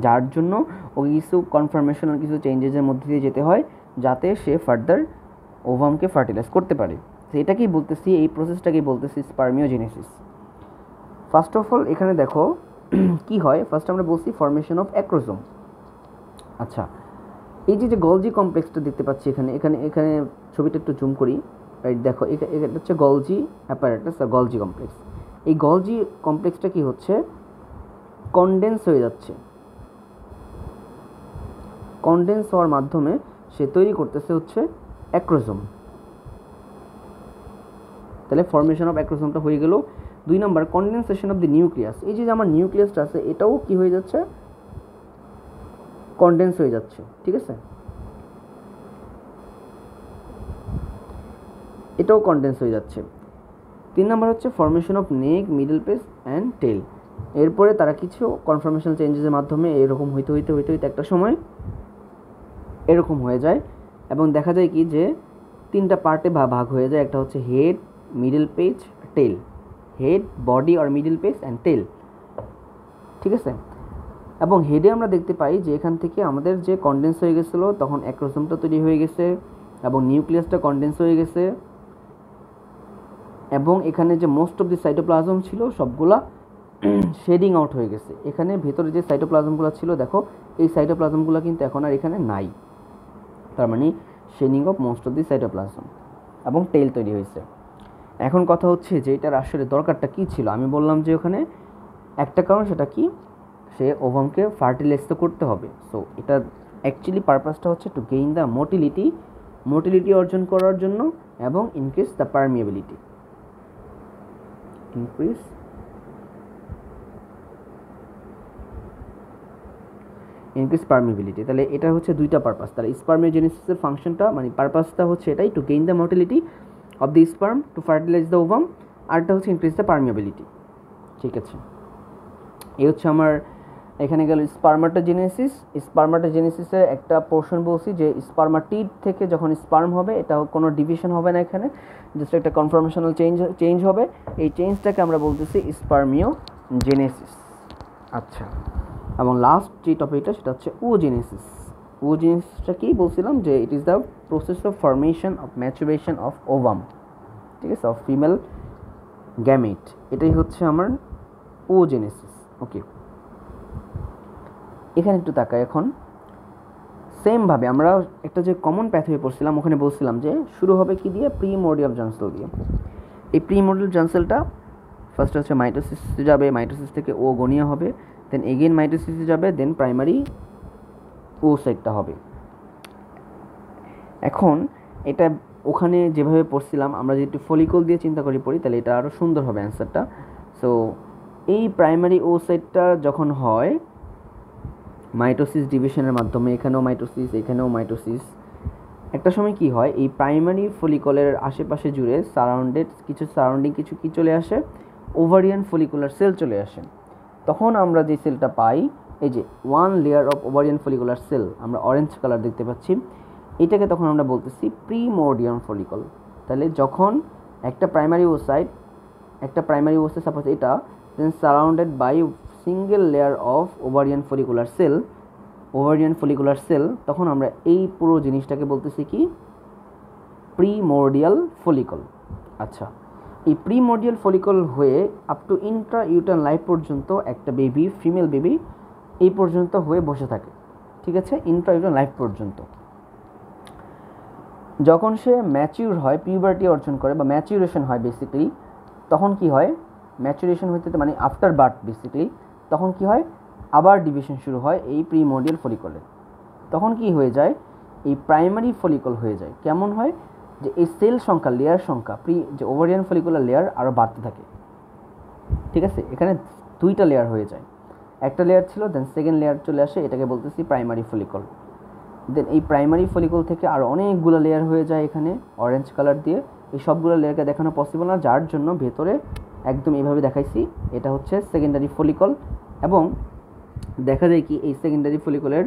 যার জন্য ওকে কিছু কনফার্মেশনাল কিছু চেঞ্জেসের মধ্যে দিয়ে যেতে হয়, যাতে সে ফার্দার ওভামকে ফার্টিলাইজ করতে পারে। এটাকেই বলতেছি, এই প্রসেসটাকেই বলতেছি স্পার্মিওজেনেসিস ফার্স্ট অফ অল এখানে দেখো [clears throat] কি হয়? ফার্স্ট আমরা বলছি ফর্মেশন অফ অ্যাক্রোজোম আচ্ছা এই যে যে গলজি কমপ্লেক্সটা দেখতে পাচ্ছি এখানে এখানে এখানে ছবিটা একটু জুম করি। রাইট দেখো এটা এটা হচ্ছে গলজি অ্যাপারেটাস আর গলজি কমপ্লেক্স এই গলজি কমপ্লেক্সটা কি হচ্ছে? কনডেন্স হয়ে যাচ্ছে। কনডেন্স হওয়ার মাধ্যমে সে তৈরি করতেছে হচ্ছে অ্যাক্রোজোম তাহলে ফর্মেশন অফ অ্যাক্রোজোমটা হয়ে গেল দুই নম্বর কনডেনসেশন অফ দি নিউক্লিয়াস এই যে আমার নিউক্লিয়াসটা আছে, এটাও কি হয়ে যাচ্ছে? কনডেন্স হয়ে যাচ্ছে, ঠিক আছে? এটাও কনডেন্স হয়ে যাচ্ছে। তিন নম্বর হচ্ছে formation of neck middle piece and tail এরপরে তারা কিছু কনফার্মেশন চেঞ্জেসের মাধ্যমে এরকম হইতে হইতে হইতে হইতে একটা সময় এরকম হয়ে যায়। এবং দেখা যায় কি যে তিনটা পার্টে ভাগ হয়ে যায়, একটা হচ্ছে head middle piece tail head body R middle piece and tail ঠিক আছে? এবং হেডে আমরা দেখতে পাই যে এখান থেকে আমাদের যে কন্ডেন্স হয়ে গেছিল, তখন অ্যাক্রোসোমটা তৈরি হয়ে গেছে এবং নিউক্লিয়াসটা কন্ডেন্স হয়ে গেছে। এবং এখানে যে মোস্ট অফ দি সাইটোপ্লাজম ছিল সবগুলা [coughs] শেডিং আউট হয়ে গেছে। এখানে ভেতরে যে সাইটোপ্লাজমগুলো ছিল দেখো এই সাইটোপ্লাজমগুলো কিন্তু এখন আর এখানে নাই। তার মানে shedding of most of the cytoplasm এবং টেল তৈরি হয়েছে। এখন কথা হচ্ছে যে এটার আসলে দরকারটা কী ছিল? আমি বললাম যে ওখানে একটা কারণ সেটা কি? সে ওভামকে ফার্টিলাইজ তো করতে হবে। সো এটা অ্যাকচুয়ালি পারপাসটা হচ্ছে to gain the motility motility অর্জন করার জন্য এবং increase the permeability increase increase permeability তাহলে এটা হচ্ছে দুইটা পারপাস তাহলে স্পার্মিওজেনেসিসের ফাংশনটা মানে পারপাসটা হচ্ছে এটাই to gain the motility of the sperm to fertilize the ovum আরটা হচ্ছে ইনক্রিজ দ্য পারমিয়াবিলিটি ঠিক আছে? এই হচ্ছে আমার এখানে গেল স্পার্মাটোজেনেসিস স্পার্মাটোজেনেসিসের একটা পোর্শন বলছি যে স্পার্মাটিড থেকে যখন স্পার্ম হবে, এটা কোনো ডিভিশন হবে না এখানে জাস্ট একটা কনফার্মেশনাল চেঞ্জ চেঞ্জ হবে। এই চেঞ্জটাকে আমরা বলতেছি স্পার্মিও জেনেসিস আচ্ছা এবং লাস্ট যে টপিকটা সেটা হচ্ছে ওজেনেসিস ওজেনেসিসটা কি বলছিলাম? যে it is the process of formation of maturation of ovum ঠিক আছে? অফ ফিমেল গ্যামেট এটাই হচ্ছে আমার ওজেনেসিস ওকে এখানে একটু তাকাই এখন। সেমভাবে আমরা একটা যে কমন প্যাথওয়ে পড়ছিলাম, ওখানে বলছিলাম যে শুরু হবে কি দিয়ে? প্রি মোডিয়াল জানসেল দিয়ে। এই প্রি মোডিয়াল জানসেলটা ফার্স্ট হচ্ছে মাইটোসিসে যাবে মাইটোসিস থেকে ও গনিয়া হবে দেন এগেন মাইটোসিসে যাবে দেন প্রাইমারি ও সাইডটা হবে। এখন এটা ওখানে যেভাবে পড়ছিলাম, আমরা যদি একটু ফলিকল দিয়ে চিন্তা করি পড়ি, তাহলে এটা আরও সুন্দর হবে অ্যান্সারটা সো এই প্রাইমারি ও সাইডটা যখন হয় মাইটোসিস ডিভিশনের মাধ্যমে, এখানেও মাইটোসিস এখানেও মাইটোসিস। একটা সময় কি হয়, এই প্রাইমারি ফলিকলের আশেপাশে জুড়ে সারাউন্ডেড, কিছু সারাউন্ডিং, কিছু কি চলে আসে? ওভারিয়ান ফলিকুলার সেল চলে আসে। তখন আমরা যে সেলটা পাই, এই যে one layer of ovarian follicular cell, আমরা অরেঞ্জ কালার দেখতে পাচ্ছি। এটাকে তখন আমরা বলতেছি প্রিমোডিয়ান ফলিকল। তাহলে যখন একটা প্রাইমারি ওসাইট একটা প্রাইমারি ওসাইট সাপোজ এটা then surrounded by single layer of ovarian follicular cell ovarian follicular cell তখন আমরা এই পুরো জিনিসটাকে বলতেছি কি? প্রিমোডিয়াল ফলিকল আচ্ছা এই প্রিমোডিয়াল ফলিকল হয়ে up to intra uterine life পর্যন্ত একটা বেবি ফিমেল বেবি এই পর্যন্ত হয়ে বসে থাকে। ঠিক আছে? ইন্ট্রা ইউটান লাইফ পর্যন্ত। যখন সে ম্যাচিউর হয় পিউবার্টি অর্জন করে বা ম্যাচিউরেশন হয় বেসিক্যালি তখন কি হয়? ম্যাচুরেশন হইতে মানে আফটার বার্থ বেসিক্যালি তখন কি হয়? আবার ডিভিশন শুরু হয় এই প্রিমোডিয়াল ফলিকলে তখন কি হয়ে যায়? এই প্রাইমারি ফলিকল হয়ে যায়। কেমন হয়? যে এই সেল সংখ্যা লেয়ার সংখ্যা প্রি যে ওভারিয়ান ফলিকুলার লেয়ার আরও বাড়তে থাকে। ঠিক আছে? এখানে দুইটা লেয়ার হয়ে যায়। একটা লেয়ার ছিল দেন সেকেন্ড লেয়ার চলে আসে, এটাকে বলতেছি প্রাইমারি ফলিকল দেন এই প্রাইমারি ফলিকল থেকে আরও অনেকগুলো লেয়ার হয়ে যায় এখানে অরেঞ্জ কালার দিয়ে। এই সবগুলো লেয়ারকে দেখানো পসিবল না, যার জন্য ভেতরে একদম এইভাবে দেখাইছি। এটা হচ্ছে সেকেন্ডারি ফলিকল এবং দেখা যায় কি এই সেকেন্ডারি ফলিকলের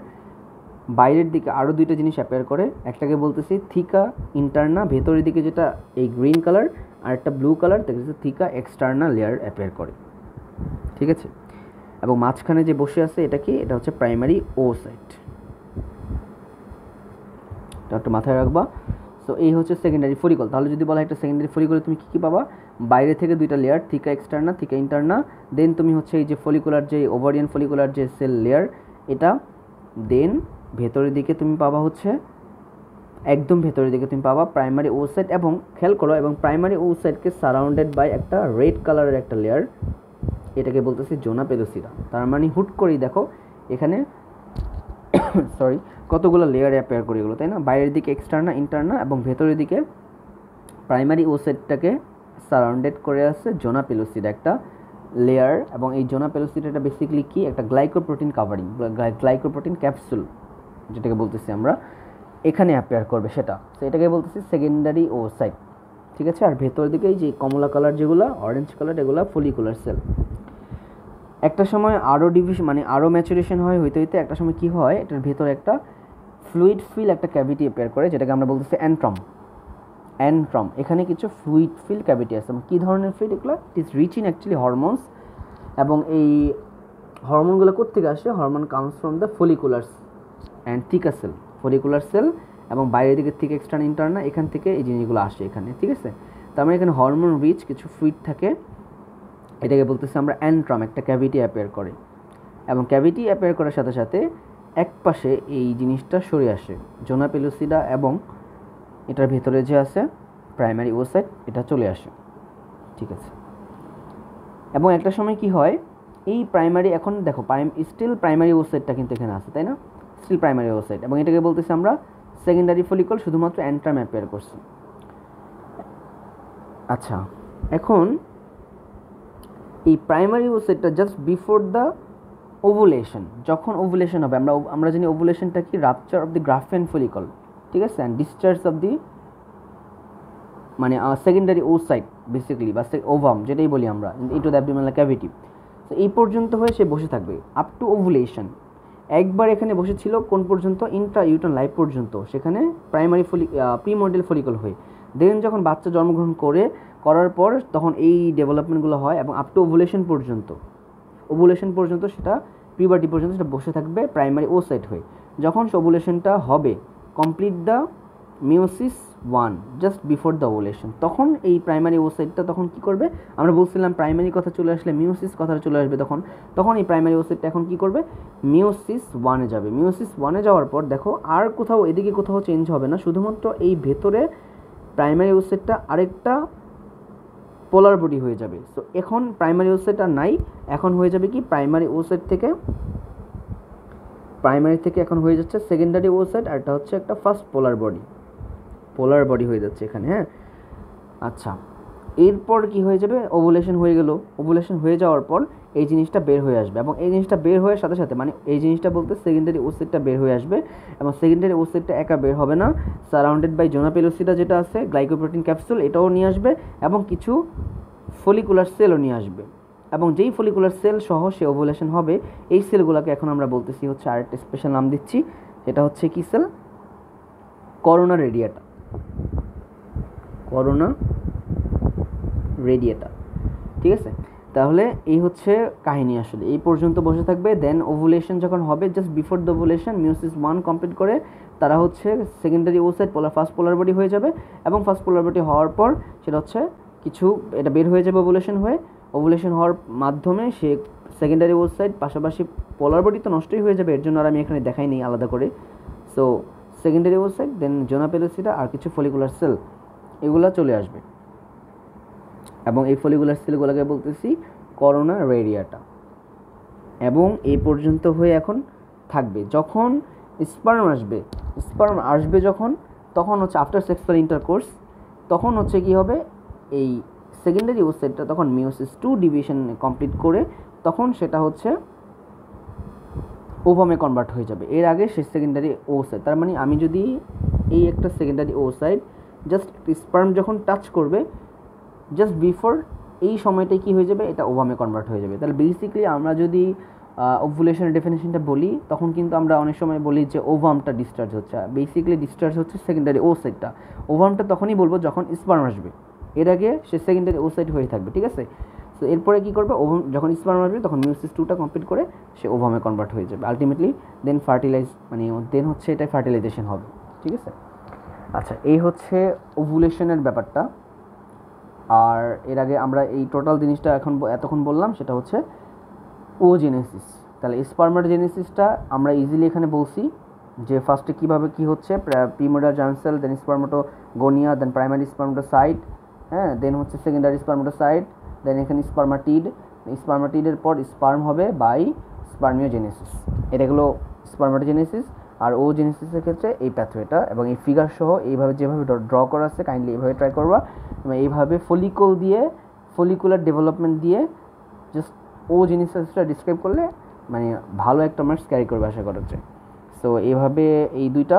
বাইরের দিকে আরও দুইটা জিনিস অ্যাপেয়ার করে। একটাকে বলতেছি থিকা ইন্টারনা, ভেতরের দিকে যেটা এই গ্রিন কালার আর একটা ব্লু কালার দেখতেছি থিকা এক্সটার্না লেয়ার অ্যাপেয়ার করে। ঠিক আছে? এবং মাঝখানে যে বসে আছে এটা কি? এটা হচ্ছে প্রাইমারি ও সাইট এটা একটু মাথায় রাখবা। সো এই হচ্ছে সেকেন্ডারি ফলিকল তাহলে যদি বলা একটা সেকেন্ডারি ফলিকলে তুমি কী কী পাবা? বাইরে থেকে দুইটা লেয়ার থিকা এক্সটার্না থিকা ইন্টারনা দেন তুমি হচ্ছে এই যে ফলিকুলার যে ওভারিয়ান ফলিকুলার যে সেল লেয়ার এটা দেন ভেতরের দিকে তুমি পাবা হচ্ছে, একদম ভেতরের দিকে তুমি পাবা প্রাইমারি ও সাইড এবং খেয়াল করো, এবং প্রাইমারি ও সাইডকে সারাউন্ডেড বাই একটা রেড কালারের একটা লেয়ার এটাকে বলতেছি জোনা পেদোসিরা তার মানে হুট করেই দেখো, এখানে [coughs] সরি কতগুলো লেয়ার অ্যাপেয়ার করে এগুলো, তাই না? বাইরের দিকে এক্সটার্না ইন্টারনা এবং ভেতরের দিকে প্রাইমারি ও সারাউন্ডেড করে আছে জোনা পেলোসিড একটা লেয়ার এবং এই জোনা পেলোসিড এটা বেসিক্যালি কি? একটা গ্লাইকোপ্রোটিন কাভারিং গ্লাইকোপ্রোটিন ক্যাপসুল যেটাকে বলতেছি আমরা, এখানে অ্যাপেয়ার করবে সেটা। তো এটাকে বলতেছি সেকেন্ডারি ও সাইট ঠিক আছে? আর ভেতরের দিকে যে কমলা কালার যেগুলো অরেঞ্জ কালার এগুলো ফলিকুলার সেল একটা সময় আরও ডিভিশন মানে আরও ম্যাচুরেশন হয় হইতে হইতে, একটা সময় কী হয়? এটার ভেতরে একটা ফ্লুইড ফিল একটা ক্যাভিটি অ্যাপেয়ার করে, যেটাকে আমরা বলতেছি অ্যান্ট্রম অ্যান্ট্রম এখানে কিছু ফ্লুইড ফিল ক্যাভিটি আছে। কী ধরনের ফিল এগুলো it is rich in actually hormones এবং এই হরমোনগুলো কোথেকে আসে? Hormone comes from the folliculars and theca cell follicular cell এবং বাইরের দিকের থেকে এক্সটার্ন ইন্টারনা এখান থেকে এই জিনিসগুলো আসে এখানে, ঠিক আছে? তার মানে এখানে হরমোন রিচ কিছু ফ্লুইড থাকে। এটাকে বলতেছি আমরা অ্যান্ট্রাম একটা ক্যাভিটি অ্যাপেয়ার করে। এবং ক্যাভিটি অ্যাপেয়ার করার সাথে সাথে এক পাশে এই জিনিসটা সরে আসে। জোনা পেলুসিডা এবং এটার ভেতরে যে আছে, প্রাইমারি ওসাইট এটা চলে আসে। ঠিক আছে। এবং একটা সময় কি হয়, এই প্রাইমারি এখন দেখো, প্রাইম স্টিল প্রাইমারি ওসাইটটা কিন্তু এখানে আছে, তাই না? স্টিল প্রাইমারি ওসাইট এবং এটাকে বলতেছি আমরা সেকেন্ডারি ফলিকল শুধুমাত্র অ্যান্ট্রাম অ্যাপেয়ার করছে আচ্ছা এখন এই প্রাইমারি ওসাইটটা জাস্ট বিফোর দ্য ওভুলেশন যখন ওভুলেশন হবে, আমরা আমরা জানি ওভুলেশনটা কি? Rupture of the Graafian follicle ঠিক আছে? অ্যান্ড ডিসচার্জ অফ দি মানে সেকেন্ডারি ওসাইট বেসিক্যালি বা ওভাম যেটাই বলি আমরা ইন্টু দ্য অ্যাবডোমিনাল ক্যাভিটি তো এই পর্যন্ত হয়ে সে বসে থাকবে আপ টু ওভুলেশন একবার এখানে বসেছিল, কোন পর্যন্ত? ইন্ট্রা ইউটন লাইফ পর্যন্ত, সেখানে প্রাইমারি ফলি প্রিমোডেল ফলিকল হয়ে। দেন যখন বাচ্চা জন্মগ্রহণ করে, করার পর তখন এই ডেভেলপমেন্টগুলো হয়, এবং আপ টু ওভুলেশন পর্যন্ত। ওভুলেশন পর্যন্ত সেটা পিউবার্টি পর্যন্ত সেটা বসে থাকবে প্রাইমারি ও সাইট হয়ে। যখন ওভুলেশনটা হবে complete the meiosis one just before the ovulation তখন এই প্রাইমারি ওসাইটটা তখন কি করবে? আমরা বলছিলাম প্রাইমারি কথা চলে আসলে মিওসিস কথাটা চলে আসবে তখন। তখন এই প্রাইমারি ওসাইটটা এখন কি করবে? মিওসিস ওয়ানে যাবে। মিওসিস ওয়ানে যাওয়ার পর দেখো আর কোথাও এদিকে কোথাও চেঞ্জ হবে না। শুধুমাত্র এই ভেতরে প্রাইমারি ওসাইটটা আরেকটা পোলার বডি হয়ে যাবে। সো এখন প্রাইমারি ওসাইট আর নাই, এখন হয়ে যাবে কি? প্রাইমারি ওসাইট থেকে প্রাইমারি থেকে এখন হয়ে যাচ্ছে সেকেন্ডারি ওসাইট আর এটা হচ্ছে একটা first polar body polar body হয়ে যাচ্ছে এখানে হ্যাঁ? আচ্ছা। এরপর কি হয়ে যাবে? ওভুলেশন হয়ে গেল। ওভুলেশন হয়ে যাওয়ার পর এই জিনিসটা বের হয়ে আসবে এবং এই জিনিসটা বের হওয়ার সাথে সাথে মানে এই জিনিসটা বলতে সেকেন্ডারি ওসেটটা বের হয়ে আসবে এবং সেকেন্ডারি ওসেটটা একা বের হবে না। সারাউন্ডেড বাই জোনাপেলোসিটা যেটা আছে গ্লাইকোপ্রোটিন ক্যাপসুল এটাও নিয়ে আসবে এবং কিছু ফলিকুলার সেলও নিয়ে আসবে। এবং যেই ফলিকুলার সেল সহ সে ওভুলেশন হবে, এই সেলগুলোকে এখন আমরা বলতেছি হচ্ছে আরেকটা স্পেশাল নাম দিচ্ছি, সেটা হচ্ছে কি cell corona radiata corona radiata ঠিক আছে? তাহলে এই হচ্ছে কাহিনী আসলে। এই পর্যন্ত বসে থাকবে দেন ওভুলেশন যখন হবে just before the ovulation meiosis one complete করে তারা হচ্ছে secondary oocyte polar first polar body হয়ে যাবে এবং ফার্স্ট পোলার বডি হওয়ার পর সেটা হচ্ছে কিছু, এটা বের হয়ে যাবে ওভুলেশন হয়ে। ওভুলেশন হওয়ার মাধ্যমে সে সেকেন্ডারি ওসাইড পাশাপাশি পোলার বডি তো নষ্টই হয়ে যাবে, এর জন্য আর আমি এখানে দেখাই নেই আলাদা করে। So secondary oocyte then zona pellucida আর কিছু ফলিকুলার সেল এগুলো চলে আসবে। এবং এই ফলিকুলার সেলগুলোকে বলতেছি করোনা রেডিয়াটা এবং এই পর্যন্ত হয়ে এখন থাকবে। যখন স্পার্ম আসবে স্পার্ম আসবে যখন, তখন হচ্ছে আফটার সেক্সুয়াল ইন্টারকোর্স তখন হচ্ছে কি হবে? এই সেকেন্ডারি ওসাইটটা তখন মিওসিস টু ডিভিশন কমপ্লিট করে তখন সেটা হচ্ছে ওভামে কনভার্ট হয়ে যাবে। এর আগে সে সেকেন্ডারি ওসাইট তার মানে আমি যদি এই একটা সেকেন্ডারি ওসাইট জাস্ট স্পার্ম যখন টাচ করবে জাস্ট বিফোর এই সময়টাই কী হয়ে যাবে? এটা ওভামে কনভার্ট হয়ে যাবে। তাহলে বেসিক্যালি আমরা যদি ওভুলেশনের ডেফিনেশনটা বলি, তখন কিন্তু আমরা অনেক সময় বলি যে ওভামটা ডিসচার্জ হচ্ছে। বেসিক্যালি ডিসচার্জ হচ্ছে সেকেন্ডারি ও সাইডটা ওভামটা তখনই বলব যখন স্পার্ম আসবে। এর আগে সে সেকেন্ডারি ও সাইড হয়ে থাকবে, ঠিক আছে? তো এরপরে কী করবে? ওভাম, যখন স্পার্ম আসবে, তখন মিউসিস টুটা কমপ্লিট করে সে ওভামে কনভার্ট হয়ে যাবে। আলটিমেটলি দেন ফার্টিলাইজ মানে দেন হচ্ছে এটা ফার্টিলাইজেশন হবে, ঠিক আছে? আচ্ছা এই হচ্ছে ওভুলেশনের ব্যাপারটা। আর এর আগে আমরা এই টোটাল জিনিসটা এখন এতক্ষণ বললাম, সেটা হচ্ছে ও জেনেসিস তাহলে স্পার্মাটোজেনেসিসটা আমরা ইজিলি এখানে বলছি যে ফার্স্টে কীভাবে কী হচ্ছে প্রিমোডার জানসেল দেন স্পার্মাটো গোনিয়া দেন প্রাইমারি স্পার্মাটোসাইট হ্যাঁ দেন হচ্ছে সেকেন্ডারি স্পার্মাটোসাইট দেন এখানে স্পার্মাটিড স্পার্মাটিডের পর স্পার্ম হবে বাই স্পার্মিওজেনেসিস এটা হলো স্পার্মাটোজেনেসিস আর ও জিনিসের ক্ষেত্রে এই প্যাথওয়েটা এবং এই ফিগার সহ এইভাবে যেভাবে ড্র করা আছে কাইন্ডলি এইভাবে ট্রাই করবা। এইভাবে ফলিকল দিয়ে ফলিকুলার ডেভেলপমেন্ট দিয়ে জাস্ট ও জিনিসটা ডিসক্রাইব করলে মানে ভালো একটা মার্কস ক্যারি করবে আশা করা যায় সো এইভাবে এই দুইটা।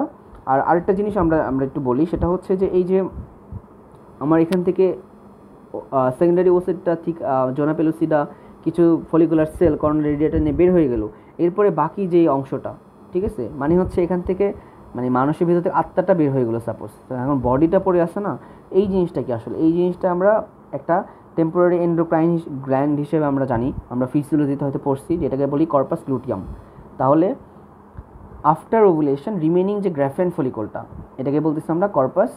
আর আরেকটা জিনিস আমরা আমরা একটু বলি, সেটা হচ্ছে যে এই যে আমার এখান থেকে সেকেন্ডারি ওসেটটা ঠিক জোনা পেলোসিডা কিছু ফলিকুলার সেল করোনা রেডিয়েটার নিয়ে বের হয়ে গেল। এরপরে বাকি যেই অংশটা ঠিক আছে? মানে হচ্ছে এখান থেকে মানে মানুষের ভিতর থেকে আত্মাটা বের হয়ে গেলো সাপোজ এখন বডিটা পড়ে আসে না, এই জিনিসটা কি আসলে? এই জিনিসটা আমরা একটা টেম্পোরারি এন্ডোক্রাইন গ্ল্যান্ড হিসেবে আমরা জানি। আমরা ফিজিওলজিতে হয়তো পড়ছি, যেটাকে বলি কর্পাস লুটিয়াম তাহলে আফটার ওভুলেশন রিমেনিং যে গ্রাফেন ফলিকলটা এটাকে বলতেছি আমরা কর্পাস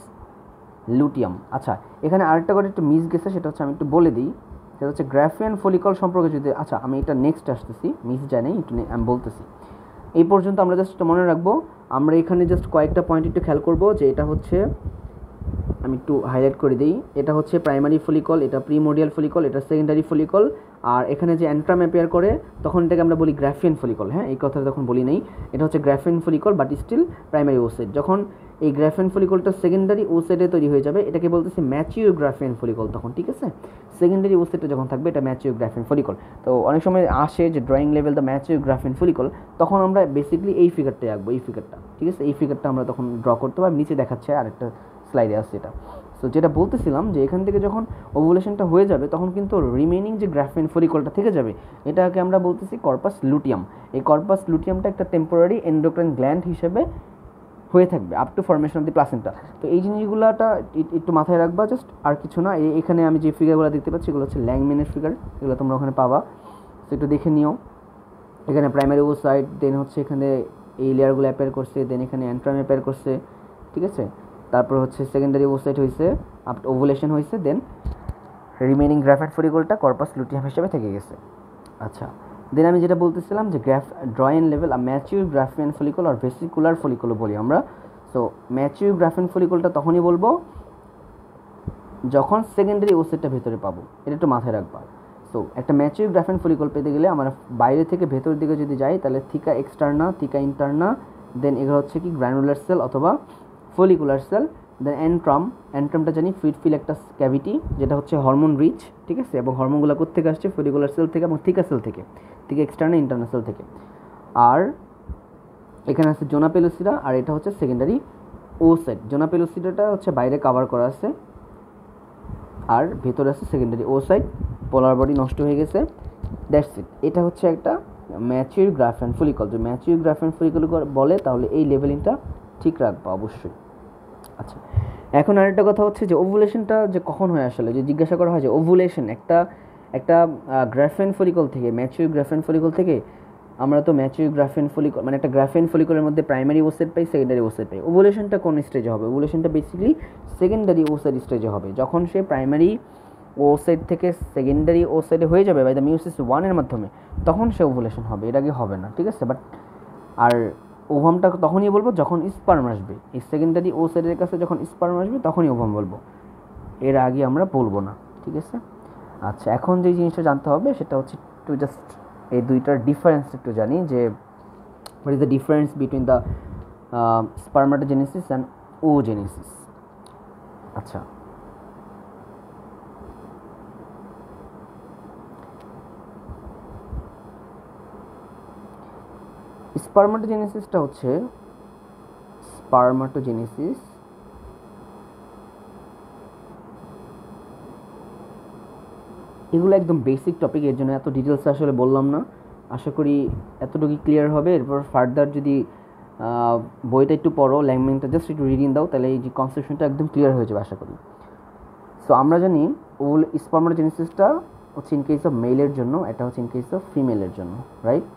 লুটিয়াম আচ্ছা এখানে আরেকটা করে একটু মিস গেছে, সেটা হচ্ছে আমি একটু বলে দিই। সেটা হচ্ছে গ্রাফিয়ান ফলিকল সম্পর্কে যদি আচ্ছা আমি এটা নেক্সট আসতেছি মিস জানি একটু আমি বলতেছি। এই পর্যন্ত আমরা জাস্ট মনে রাখব, আমরা এখানে জাস্ট কয়েকটা পয়েন্ট একটু খেয়াল করব যে এটা হচ্ছে, আমি একটু হাইলাইট করে দিই, এটা হচ্ছে প্রাইমারি ফলিকল এটা প্রিমোডিয়াল ফলিকল এটা সেকেন্ডারি ফলিকল আর এখানে যে অ্যান্ট্রাম অ্যাপেয়ার করে, তখন এটাকে আমরা বলি গ্রাফিয়ান ফলিকল হ্যাঁ? এই কথাটা তখন বলি নেই। এটা হচ্ছে Graafian follicle but still primary oocyte যখন এই গ্রাফেন ফলিকলটা সেকেন্ডারি ওসেটে তৈরি হয়ে যাবে। এটাকে বলতেছে ম্যাচিও গ্রাফেন ফলিকল তখন, ঠিক আছে? সেকেন্ডারি ওসেটে যখন থাকবে, এটা ম্যাচিও গ্রাফিয়ান ফলিকল তো অনেক সময় আসে যে drawing level the mature Graafian follicle তখন আমরা বেসিক্যালি এই ফিগারটাই আঁকবো, এই ফিগারটা ঠিক আছে? এই ফিগারটা আমরা তখন ড্র করতে পারব। নিচে দেখাচ্ছে আরেকটা স্লাইডে আসছে এটা। তো যেটা বলতেছিলাম যে এখান থেকে যখন ওভুলেশনটা হয়ে যাবে, তখন কিন্তু রিমেনিং যে গ্রাফিন ফলিকলটা থেকে যাবে, এটাকে আমরা বলতেছি কর্পাস লুটিয়াম এই কর্পাস লুটিয়ামটা একটা টেম্পোরারি এন্ডোক্রাইন গ্ল্যান্ড হিসেবে হয়ে থাকবে up to formation of the placenta তো এই জিনিসগুলোটা একটু মাথায় রাখবা জাস্ট আর কিছু না। এখানে আমি যে ফিগারগুলো দেখতে পাচ্ছি, এগুলো হচ্ছে ল্যাংমেনের ফিগার এগুলো তোমরা ওখানে পাবা। তো একটু দেখে নিও। এখানে প্রাইমারি সাইড দেন হচ্ছে এখানে এই লেয়ারগুলো অ্যাপেয়ার করছে দেন এখানে অ্যান্ট্রাম অ্যাপেয়ার করছে, ঠিক আছে? তারপর হচ্ছে সেকেন্ডারি ওসাইট হয়েছে আপ ওভুলেশন হয়েছে দেন রিমেনিং গ্রাফাইট ফরিকলটা কর্পাস লুটিয়াম হিসেবে থেকে গেছে। আচ্ছা। দেন আমি যেটা বলতেছিলাম যে গ্রাফ ড্রয়েন লেভেল আর ম্যাচিউর গ্রাফিয়ান ফলিকল আর ভেসিকুলার ফলিকলও বলি আমরা। সো ম্যাচিউর গ্রাফিয়ান ফলিকলটা তখনই বলব যখন সেকেন্ডারি ওসেটটা ভেতরে পাবো। এটা একটু মাথায় রাখবা। সো একটা ম্যাচিউর গ্রাফিয়ান ফলিকল পেতে গেলে আমরা বাইরে থেকে ভেতর দিকে যদি যাই, তাহলে থিকা এক্সটার্না থিকা ইন্টারনা দেন এগুলো হচ্ছে কি গ্র্যানুলার সেল অথবা ফলিকুলার সেল দেন অ্যান্ট্রাম অ্যান্ট্রামটা জানি ফিট ফিল একটা ক্যাভিটি যেটা হচ্ছে হরমোন রিচ ঠিক আছে? এবং হরমোনগুলো কোথেকে আসছে? ফলিকুলার সেল থেকে এবং থিকা সেল থেকে থেকে এক্সটার্নাল ইন্টারনাল সেল থেকে। আর এখানে আছে জোনাপেলোসিডা, আর এটা হচ্ছে সেকেন্ডারি ও সেট জোনাপেলোসিডাটা হচ্ছে বাইরে কাভার করা আছে, আর ভেতরে আছে secondary oocyte polar body নষ্ট হয়ে গেছে। দ্যাটস ইট এটা হচ্ছে একটা ম্যাচিউর গ্রাফেন ফলিকল যদি ম্যাচিউর গ্রাফেন ফলিকল বলে, তাহলে এই লেভেলিংটা ঠিক রাখব অবশ্যই। আচ্ছা। এখন আরেকটা কথা হচ্ছে যে ওভুলেশনটা যে কখন হয় আসলে? যে জিজ্ঞাসা করা হয় যে ওভুলেশন একটা একটা গ্রাফেন ফলিকল থেকে ম্যাচিউর গ্রাফেন ফলিকল থেকে আমরা তো ম্যাচিউর গ্রাফেন ফলিকল মানে একটা গ্রাফেন ফলিকলের মধ্যে প্রাইমারি ওসেট পাই সেকেন্ডারি ওসেট পাই। ওভুলেশনটা কোন স্টেজে হবে? ওভুলেশনটা বেসিক্যালি সেকেন্ডারি ওসেট স্টেজে হবে। যখন সে প্রাইমারি ওসাইড থেকে সেকেন্ডারি ওসাইডে হয়ে যাবে বাই দ্য মিউসিস ওয়ানের মাধ্যমে, তখন সে ওভুলেশন হবে। এর আগে হবে না, ঠিক আছে? বাট আর ওভামটা তখনই বলব যখন স্পার্ম আসবে। সেকেন্ডারি ও সাইডের কাছে যখন স্পার্ম আসবে, তখনই ওভাম বলব। এর আগে আমরা বলব না, ঠিক আছে? আচ্ছা এখন যে জিনিসটা জানতে হবে সেটা হচ্ছে একটু জাস্ট এই দুইটার ডিফারেন্স একটু জানি যে what is the difference between the spermatogenesis and O oogenesis আচ্ছা স্পার্মাটোজেনেসিসটা হচ্ছে স্পার্মাটোজেনেসিস এগুলো একদম বেসিক টপিক এর জন্য এত ডিটেলস আসলে বললাম না। আশা করি এতটুকু ক্লিয়ার হবে। এরপর ফার্দার যদি বইটা একটু পড়ো ল্যাঙ্গুয়েজটা জাস্ট একটু রিডিং দাও, তাহলে এই যে কনসেপশনটা একদম ক্লিয়ার হয়ে যাবে, আশা করি। সো আমরা জানি ওল স্পার্মাটোজেনেসিসটা হচ্ছে ইন কেস অফ মেলের জন্য, এটা হচ্ছে ইন কেস অফ ফিমেলের জন্য রাইট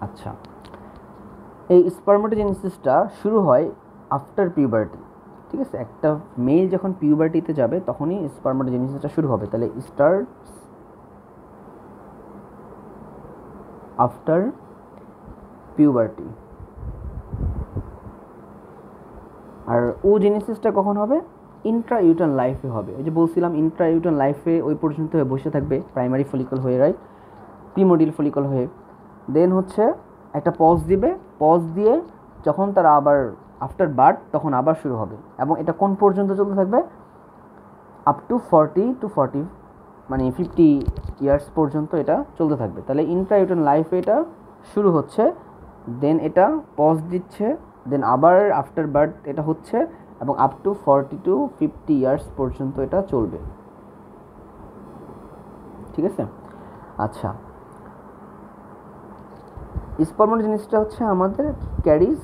আচ্ছা। এই স্পার্মাটোজেনেসিসটা শুরু হয় আফটার পিউবার্টি ঠিক আছে? একটা মেল যখন পিউবার্টিতে যাবে, তখনই স্পার্মাটোজেনেসিসটা শুরু হবে। তাহলে স্টার্ট আফটার পিউবার্টি আর ও জেনেসিসটা কখন হবে? ইন্ট্রা ইউটান লাইফে হবে। ওই যে বলছিলাম ইন্ট্রা ইউটান লাইফে ওই পর্যন্ত বসে থাকবে প্রাইমারি ফলিকল হয়ে রাইট প্রিমোডিল ফলিকল হয়ে। দেন হচ্ছে একটা পজ দিবে। পজ দিয়ে যখন তারা আবার আফটার বার্থ তখন আবার শুরু হবে। এবং এটা কোন পর্যন্ত চলতে থাকবে? Up to forty to forty মানে ফিফটি ইয়ার্স পর্যন্ত এটা চলতে থাকবে। তাহলে ইন্ট্রাইউটন লাইফে এটা শুরু হচ্ছে দেন এটা পজ দিচ্ছে দেন আবার আফটার বার্থ এটা হচ্ছে, এবং up to forty to fifty years পর্যন্ত এটা চলবে। ঠিক আছে? আচ্ছা স্পার্মন জিনিসটা হচ্ছে আমাদের ক্যারিজ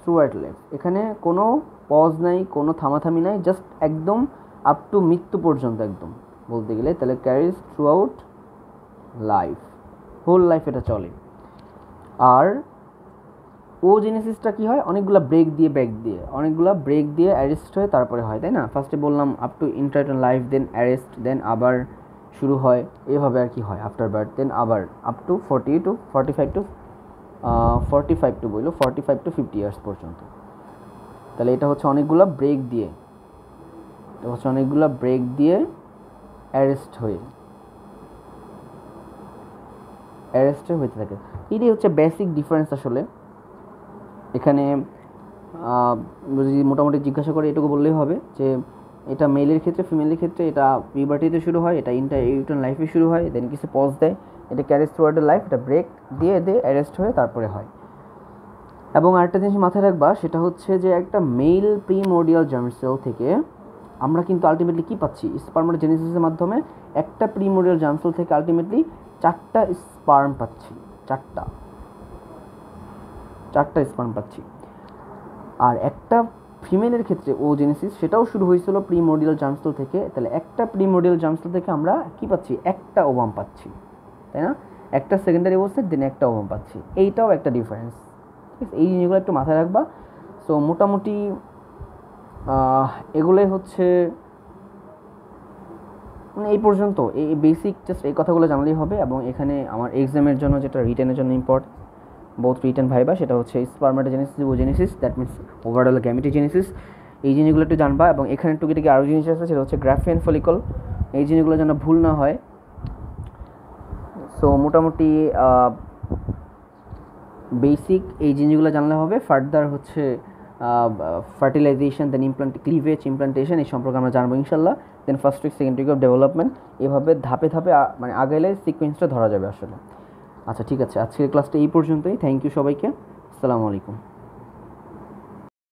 থ্রু আউট লাইফ এখানে কোনো পজ নাই, কোনো থামাথামি নাই জাস্ট একদম আপ টু মৃত্যু পর্যন্ত একদম বলতে গেলে। তাহলে carries throughout life whole life এটা চলে। আর ও জেনেসিসটা কী হয়? অনেকগুলো ব্রেক দিয়ে ব্যাক দিয়ে। অনেকগুলো ব্রেক দিয়ে অ্যারেস্ট হয়ে তারপরে হয়, তাই না? ফার্স্টে বললাম up to intrauterine life then arrest then আবার শুরু হয়। এভাবে আর কি হয় আফটার বার্থ দেন আবার up to forty to forty five to forty five to বলল forty five to fifty years পর্যন্ত। তাহলে এটা হচ্ছে অনেকগুলো ব্রেক দিয়ে, এটা হচ্ছে অনেকগুলো ব্রেক দিয়ে অ্যারেস্ট হয়ে অ্যারেস্টে হতে থাকে। এটাই হচ্ছে বেসিক ডিফারেন্স আসলে। এখানে যদি মোটামুটি জিজ্ঞাসা করে এটুকু বললেই হবে যে, এটা মেলের ক্ষেত্রে ফিমেলের ক্ষেত্রে এটা পিউবার্টিতে শুরু হয়, এটা ইন্টার ইউটন লাইফে শুরু হয় দেন কিছু পজ দেয়। এটা ক্যারেজ থ্রুয়ার্ডের লাইফ এটা ব্রেক দিয়ে দিয়ে অ্যারেস্ট হয়ে তারপরে হয়। এবং আরেকটা জিনিস মাথায় রাখবা, সেটা হচ্ছে যে একটা মেল প্রিমোডিয়াল জার্ম সেল থেকে আমরা কিন্তু আলটিমেটলি কী পাচ্ছি? স্পার্মাটোজেনেসিসের মাধ্যমে একটা প্রিমোডিয়াল জার্ম থেকে আলটিমেটলি চারটা স্পার্ম পাচ্ছি, চারটা। চারটা স্পার্ম পাচ্ছি। আর একটা ফিমেলের ক্ষেত্রে ও জেনেসিস সেটাও শুরু হয়েছিল প্রিমোডিয়াল জার্মস্টল থেকে, তাহলে একটা প্রিমোডিয়াল জার্মস্টল থেকে আমরা কি পাচ্ছি? একটা ওবাম পাচ্ছি। তাই না? একটা সেকেন্ডারি ওভার দেন একটা ওভাম পাচ্ছি। এইটাও একটা ডিফারেন্স ঠিক আছে? এই জিনিসগুলো একটু মাথায় রাখবা। সো মোটামুটি এগুলোই হচ্ছে মানে এই পর্যন্ত। এই বেসিক জাস্ট এই কথাগুলো জানলেই হবে এবং এখানে আমার এক্সামের জন্য যেটা রিটার্নের জন্য ইম্পর্ট বোথ রিটার্ন ভাইবা, সেটা হচ্ছে spermatogenesis oogenesis that means overall gametogenesis এই জিনিসগুলো একটু জানবা এবং এখানে টুকিটাকি আরও জিনিস আছে, সেটা হচ্ছে গ্রাফিয়ান ফলিকল এই জিনিসগুলো যেন ভুল না হয়। সো মোটামুটি বেসিক এই জিনিসগুলো জানলে হবে। ফার্দার হচ্ছে fertilization then implant cleavage implantation এই সম্পর্কে আমরা জানব ইনশাল্লাহ। Then first week second week of development এভাবে ধাপে ধাপে মানে আগাইলে সিকোয়েন্সটা ধরা যাবে আসলে। আচ্ছা ঠিক আছে। আজকের ক্লাসটা এই পর্যন্তই। থ্যাংক ইউ সবাইকে। আসসালামু আলাইকুম।